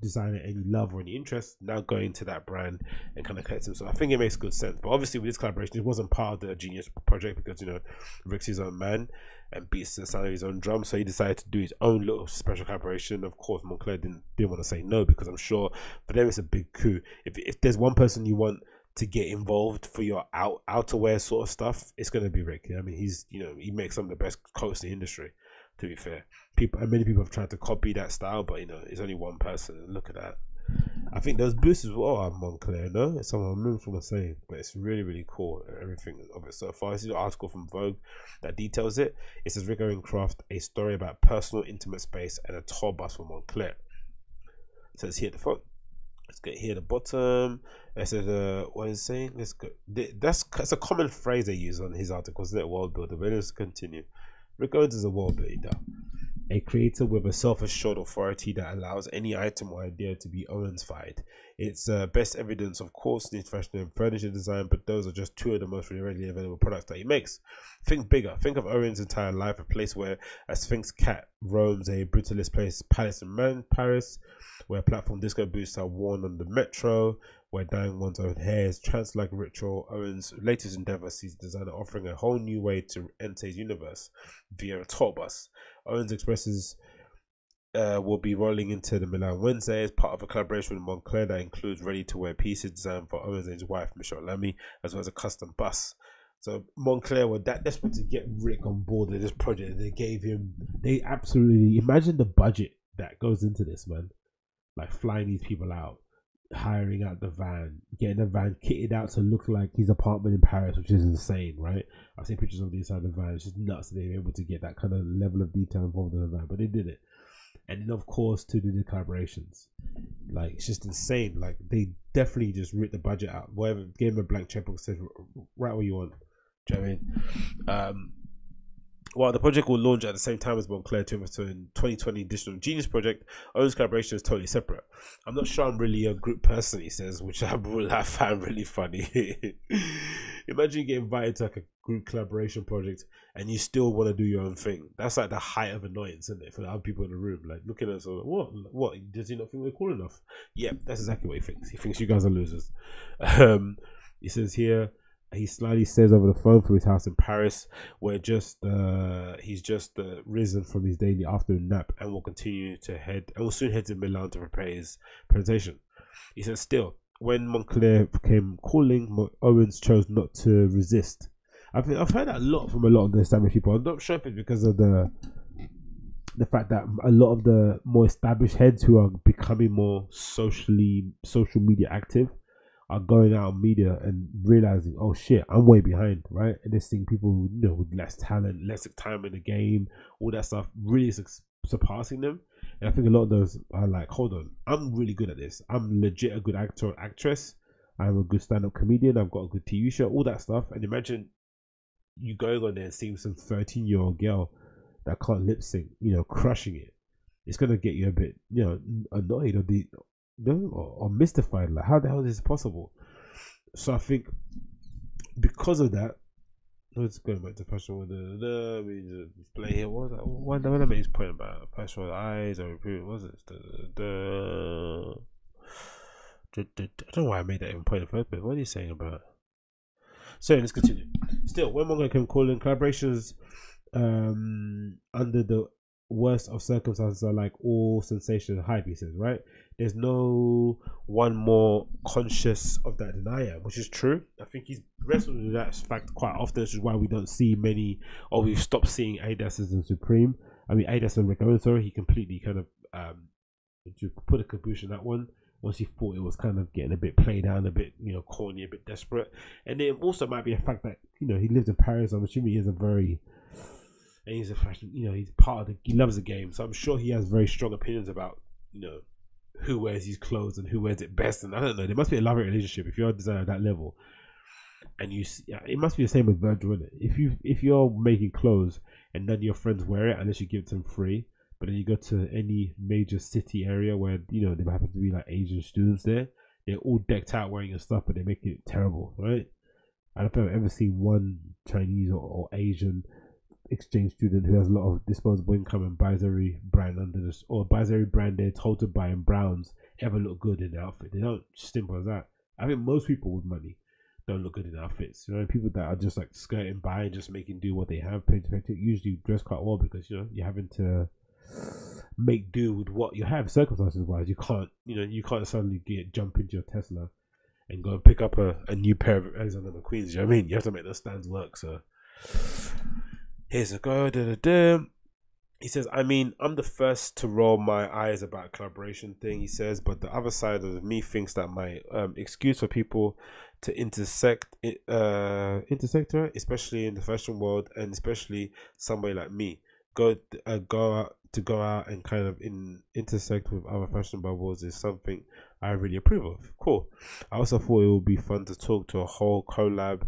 designer any love or any interest now going to that brand and kind of connect him. So I think it makes good sense. But obviously with this collaboration, it wasn't part of the Genius project because you know Rick's his own man and beats the sound of his own drum. So he decided to do his own little special collaboration. Of course, Moncler didn't didn't want to say no because I'm sure for them it's a big coup. If if there's one person you want to get involved for your out outerwear sort of stuff, it's gonna be Rick. I mean, he's you know he makes some of the best coats in the industry to be fair. People and many people have tried to copy that style, but you know, it's only one person. Look at that. I think those boots as well are Moncler, no? It's someone I remember from but it's really, really cool. Everything of it so far. This is an article from Vogue that details it. It says Rick Owens Craft, a story about personal, intimate space and a tour bus for Moncler. So it's here at the front. Let's get here at the bottom. It says, uh, what is it saying? Let's go. That's, that's a common phrase they use on his articles, isn't it? World builder. But let's continue. Owens is a world builder, a creator with a self-assured authority that allows any item or idea to be Owens-fied. It's uh, best evidence, of course, his fashion and furniture design, but those are just two of the most readily available products that he makes. Think bigger. Think of Owens' entire life, a place where a Sphinx cat roams a brutalist place, Palace in Man, Paris, where platform disco boots are worn on the metro, where dyeing one's own hair is trans like ritual. Owens' latest endeavor sees the designer offering a whole new way to enter his universe via a tour bus. Owens expresses uh, will be rolling into the Milan Wednesday as part of a collaboration with Moncler that includes ready-to-wear pieces designed for Owens and his wife Michelle Lamy, as well as a custom bus. So Moncler were that desperate to get Rick on board with this project. They gave him. They absolutely imagine the budget that goes into this, man. Like flying these people out, hiring out the van, getting the van kitted out to look like his apartment in Paris, which is insane, right? I've seen pictures of the inside of the van. It's just nuts. that They were able to get that kind of level of detail involved in the van, but they did it. And then, of course, to do the collaborations, like it's just insane. Like they definitely just ripped the budget out. Whatever, gave him a blank checkbook, said, "Write what you want." Do you know what I mean? Um, while the project will launch at the same time as in 2020 Digital Genius project, Owens collaboration is totally separate. I'm not sure I'm really a group person, he says, which I, will. I find really funny. Imagine you get invited to like a group collaboration project and you still want to do your own thing. That's like the height of annoyance, isn't it? For the other people in the room, like looking at us, like, what? What? Does he not think we're cool enough? Yeah, that's exactly what he thinks. He thinks you guys are losers. Um, he says here, he slightly says over the phone from his house in Paris, where just uh, he's just uh, risen from his daily afternoon nap and will continue to head and will soon head to Milan to prepare his presentation. He says, still, when Moncler came calling, Owens chose not to resist. I've I've heard that a lot from a lot of the established people. I'm not sure if it's because of the the fact that a lot of the more established heads who are becoming more socially social media active are going out on media and realizing, oh shit, I'm way behind, right? And they're seeing people, you know, with less talent, less time in the game, all that stuff, really su- surpassing them. And I think a lot of those are like, hold on, I'm really good at this. I'm legit a good actor or actress. I'm a good stand-up comedian. I've got a good TV show, all that stuff. And imagine you going on there and seeing some 13-year-old girl that can't lip sync, you know, crushing it. It's gonna get you a bit, you know, annoyed or the no or, or mystified like how the hell is this possible so i think because of that let's go back to fashion with the, the we just play here what was that what the element is point about fashion with eyes or improve was it the, the, I don't know why I made that even point in first place. What are you saying about? So let's continue. Still, when Mongo came calling collaborations um, under the worst of circumstances are like all sensation hype, he says, right? There's no one more conscious of that than I am, which is true. I think he's wrestled with that fact quite often, which is why we don't see many, or we've stopped seeing Adidas and Supreme. I mean, Adidas and Owens, sorry, he completely kind of um, to put a caboose on that one once he thought it was kind of getting a bit played down, a bit you know corny, a bit desperate, and then also might be a fact that you know he lives in Paris. I'm assuming he has a very and he's a fashion, you know, he's part of the, he loves the game, so I'm sure he has very strong opinions about, you know, who wears his clothes and who wears it best. And I don't know, there must be a loving relationship if you're a designer at that level. And you, yeah, it must be the same with Virgil. It? If you if you're making clothes and none of your friends wear it unless you give it to them free, but then you go to any major city area where you know there happen to be like Asian students there, they're all decked out wearing your stuff, but they make it terrible, right? I don't think I've ever seen one Chinese or, or Asian exchange student who has a lot of disposable income and buys every brand under this or buys every brand they're told to buy in Browns ever look good in their outfit. They don't simple as that. I think most people with money don't look good in outfits. You know, people that are just like skirting by and just making do what they have, pay to usually dress quite well because you know you're having to make do with what you have circumstances wise. You can't you know, you can't suddenly get jump into your Tesla and go and pick up a, a new pair of Alexander McQueen's. You know what I mean? You have to make those stands work. So here's a go. Da, da, da. He says, I mean, I'm the first to roll my eyes about collaboration thing, he says, but the other side of me thinks that my um, excuse for people to intersect, uh, intersect, right? especially in the fashion world and especially somebody like me, go, uh, go out to go out and kind of in intersect with other fashion bubbles is something I really approve of. Cool. I also thought it would be fun to talk to a whole collab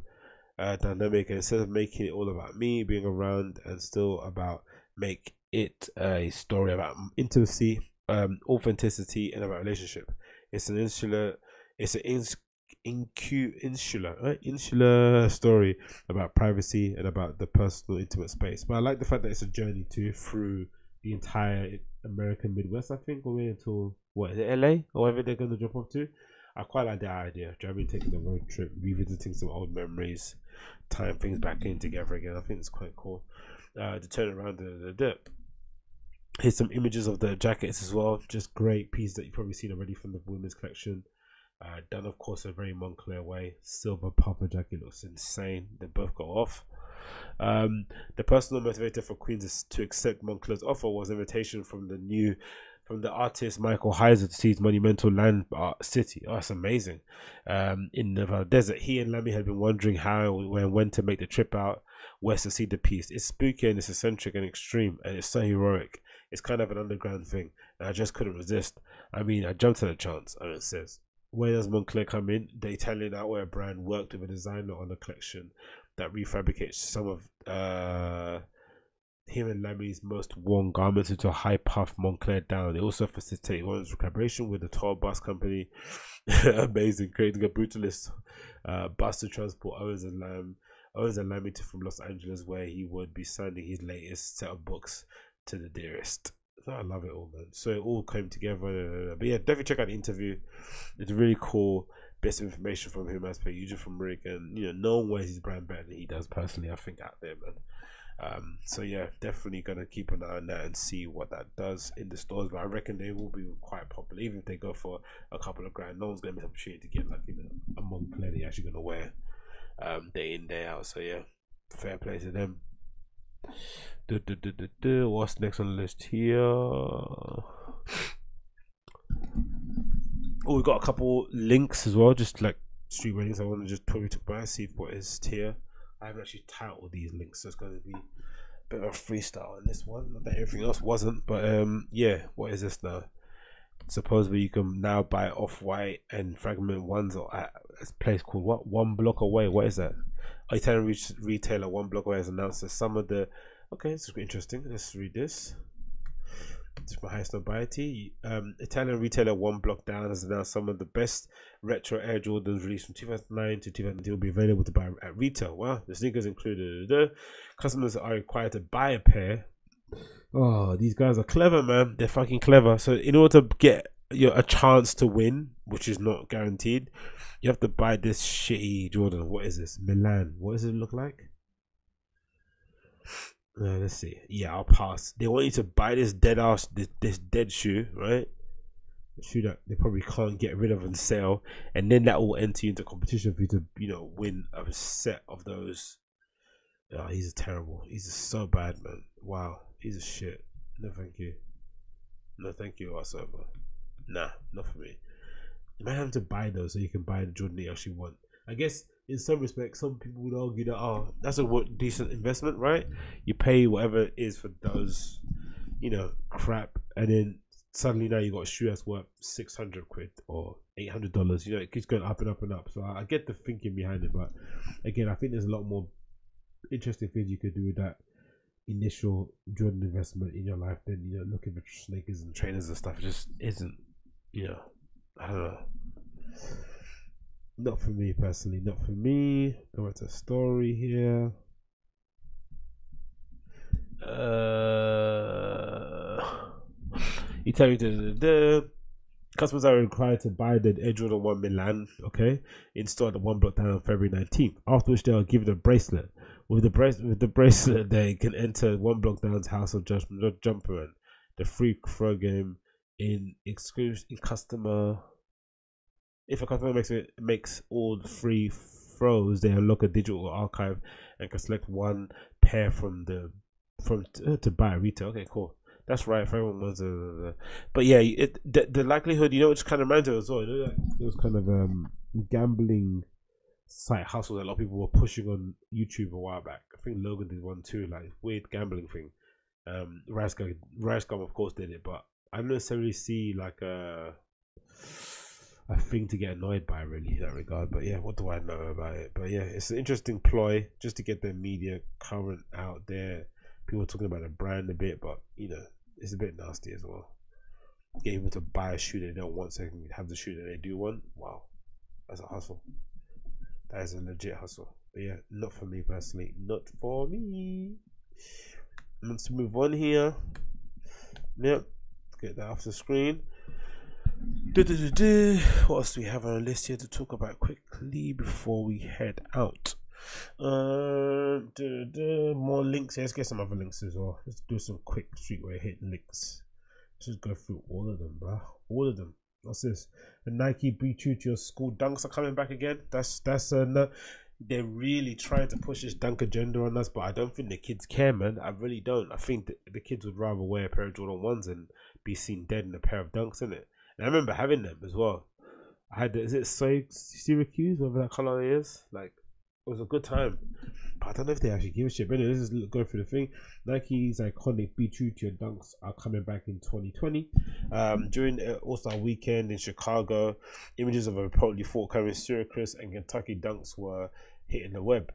uh, dynamic. And instead of making it all about me being around and still about make it a story about intimacy, um, authenticity, and about relationship. It's an insular, it's an ins, incu, insular, right? insular story about privacy and about the personal, intimate space. But I like the fact that it's a journey to through the entire American Midwest. I think, all the until what is it, LA or wherever they're going to drop off to. I quite like that idea. Driving, taking a road trip, revisiting some old memories, tying things back in together again. I think it's quite cool. Uh, to turn around the, the dip. Here's some images of the jackets as well. Just great piece that you've probably seen already from the women's collection. Uh, done, of course, in a very Moncler way. Silver puffer jacket looks insane. They both go off. Um, the personal motivator for Queens is to accept Moncler's offer was invitation from the new from the artist Michael Heizer to see his monumental land art city. Oh, that's amazing. Um, in the desert, he and Lamy had been wondering how and when to make the trip out west to see the piece. It's spooky and it's eccentric and extreme, and it's so heroic. It's kind of an underground thing, and I just couldn't resist. I mean, I jumped at the chance. And it says, where does Moncler come in? The Italian outwear brand worked with a designer on a collection that refabricates some of uh, him and Lamy's most worn garments into a high puff Moncler down. They also facilitate Owens' collaboration with the Tall Bus Company. Amazing, creating a brutalist uh, bus to transport Owens and Lam. Owens and Lamy to from Los Angeles, where he would be sending his latest set of books to the dearest. So I love it all, man. So it all came together. But yeah, definitely check out the interview. It's a really cool of information from him as per usual from Rick, and you know, no one wears his brand better than he does personally. I think out there, man. Um, so yeah, definitely gonna keep an eye on that and see what that does in the stores. But I reckon they will be quite popular, even if they go for a couple of grand. No one's gonna miss opportunity to get like you know a Moncler they're actually gonna wear um, day in day out. So yeah, fair play to them. Du, du, du. What's next on the list here? Oh, we've got a couple links as well, just like street ratings. I want to just probably talk about see what is here. I haven't actually titled these links, so it's going to be a bit of a freestyle on this one. Not that everything else wasn't, but um, yeah. What is this now? Supposedly you can now buy off white and fragment ones at a place called what? One block away. What is that? Italian retailer One Block Away has announced that some of the okay, this is interesting. Let's read this. From highest notoriety. Um, Italian retailer One Block Down has announced some of the best retro Air Jordans released from 2009 to 2010 will be available to buy at retail. Wow, the sneakers included. The customers are required to buy a pair. Oh, these guys are clever, man. They're fucking clever. So in order to get you a chance to win, which is not guaranteed, you have to buy this shitty Jordan. What is this? Milan. What does it look like? Uh, let's see. Yeah, I'll pass. They want you to buy this dead ass, this, this dead shoe, right? shoe that they probably can't get rid of and sell, and then that will enter you into competition for you to, you know, win a set of those. Oh, he's a terrible. He's so bad, man. Wow, he's a shit. No, thank you. No, thank you whatsoever. Nah, not for me. You might have to buy those so you can buy the Jordan you actually want. I guess in some respects, some people would argue that oh, that's a decent investment, right? You pay whatever it is for those, you know, crap, and then suddenly now you got a shoe that's worth six hundred quid or eight hundred dollars. You know, it keeps going up and up and up. So I, I get the thinking behind it, but again, I think there's a lot more interesting things you could do with that initial Jordan investment in your life than you know looking for sneakers and trainers and stuff. It just isn't, you know, I don't know. Not for me personally. Not for me. Go back to story here. Uh, you tell me the, customers are required to buy the Jordan 1 Milan, okay, installed the one block down on February 19th. After which they are given a bracelet. With the bracelet, with the bracelet, they can enter one block down's House of Judgment jumper and the free throw game in exclusive in customer if a customer makes it makes all three throws, they unlock a digital archive and can select one pair from the from uh, to buy retail. Okay, cool. That's right. For everyone was, uh, but yeah, it the, the likelihood. You know, it's kind of reminds me as well. You know, it was kind of um gambling site hustle that a lot of people were pushing on YouTube a while back. I think Logan did one too, like weird gambling thing. Um, Rice of course, did it, but I don't necessarily see like a a thing to get annoyed by really in that regard. But yeah, what do I know about it? But yeah, it's an interesting ploy just to get the media current out there. People talking about the brand a bit, but you know, it's a bit nasty as well. Getting people to buy a shoe they don't want so they can have the shoe that they do want. Wow. That's a hustle. That is a legit hustle. But yeah, not for me personally. Not for me. Let's move on here. Yep. Get that off the screen. What else do we have on our list here to talk about quickly before we head out? Uh, more links. Let's get some other links as well. Let's do some quick streetwear hit links. Let's just go through all of them, bro. All of them. What's this? The Nike to Your School dunks are coming back again. That's that's a. Uh, they're really trying to push this dunk agenda on us, but I don't think the kids care, man. I really don't. I think the, the kids would rather wear a pair of Jordan ones and be seen dead in a pair of dunks, in it. And I remember having them as well. I had is it Syracuse, whatever that color is, like it was a good time. But I don't know if they actually give a shit. But anyway, let's just go through the thing. Nike's iconic Be True to Your Dunks are coming back in 2020. Um, during All Star weekend in Chicago, images of a reportedly forthcoming Syracuse and Kentucky dunks were hitting the web.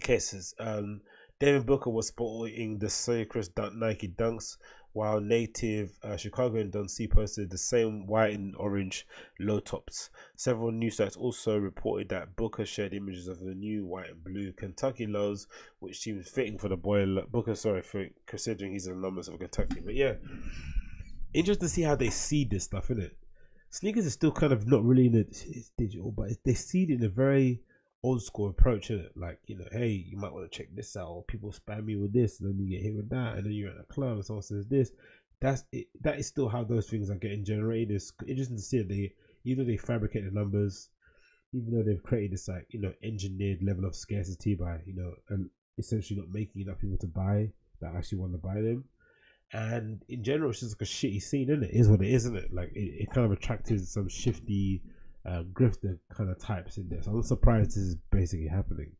Cases. Um, Devin Booker was sporting the Syracuse Nike dunks while native uh, Chicagoan Don C posted the same white and orange low tops. Several news sites also reported that Booker shared images of the new white and blue Kentucky lows, which seems fitting for the boy Booker. Sorry for considering he's an alumnus of Kentucky, but yeah, interesting to see how they see this stuff, isn't it? Sneakers is still kind of not really in it. It's digital, but they see it in a very old school approach in it. Like, you know, hey, you might want to check this out, or people spam me with this, and then you get hit with that, and then you're at a club and someone says this. That's it. That is still how those things are getting generated. It's interesting to see that they either they fabricate the numbers, even though they've created this like you know engineered level of scarcity by you know and essentially not making enough people to buy that actually want to buy them. And in general, it's just like a shitty scene, isn't it? is what it is, isn't it? Like it, it kind of attracted some shifty uh, grifter kind of types in there. So I'm not surprised this is basically happening.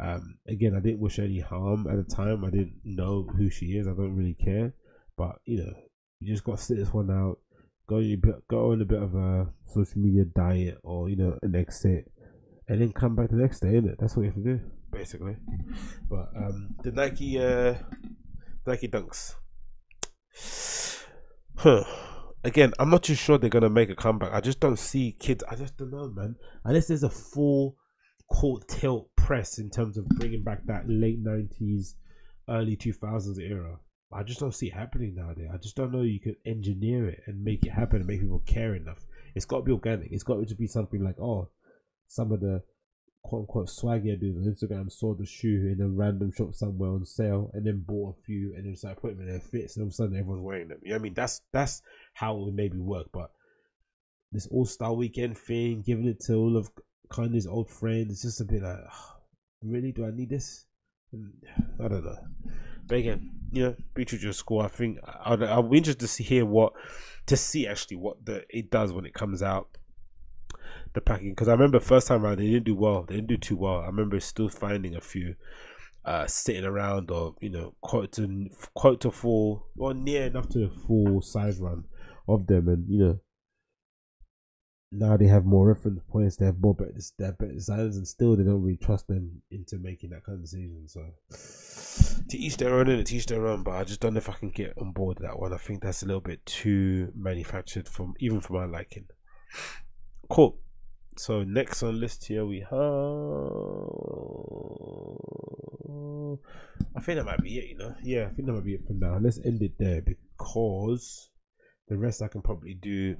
Um, again, I didn't wish any harm at the time. I didn't know who she is. I don't really care. But you know, you just got to sit this one out. Go on, bit, go on a bit of a social media diet or you know an exit, and then come back the next day. Innit? That's what you have to do, basically. But um, the Nike uh, Nike Dunks. Huh again, I'm not too sure they're gonna make a comeback. I just don't see kids. I just don't know, man. Unless there's a full court tilt press in terms of bringing back that late '90s, early 2000s era. I just don't see it happening nowadays. I just don't know you can engineer it and make it happen and make people care enough. It's got to be organic. It's got to be something like, oh, some of the quote unquote swaggier dudes on Instagram saw the shoe in a random shop somewhere on sale and then bought a few and then started putting them in their fits and all of a sudden everyone's wearing them. You know what I mean? That's that's how it would maybe work. But this all star weekend thing, giving it to all of Kanye's old friends, it's just a bit like oh, really do I need this? I don't know. But again, you know, be true to your score. I think I'd, I'll be interested to see hear what to see actually what the it does when it comes out the packing because I remember first time around they didn't do well. They didn't do too well. I remember still finding a few uh, sitting around or you know quote to quote to full or near enough to the full size run of them, and you know now they have more reference points. They have more better, they better and still they don't really trust them into making that kind of decision. So to each their own and to each their own. But I just don't know if I can get on board that one. I think that's a little bit too manufactured from even for my liking. Cool. So next on list here we have. I think that might be it. You know, yeah, I think that might be it for now. Let's end it there because the rest I can probably do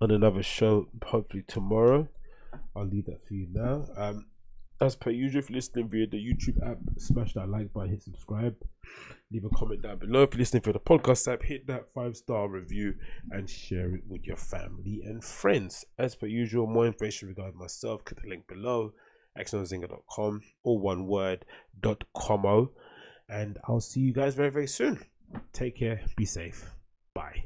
on another show. Hopefully tomorrow. I'll leave that for you now. Um, as per usual, if you're listening via the YouTube app, smash that like button, hit subscribe, leave a comment down below. If you're listening for the podcast app, hit that five star review and share it with your family and friends. As per usual, more information regarding myself, click the link below, agostinhozinga.com, all one word, dot com. And I'll see you guys very, very soon. Take care, be safe. Bye.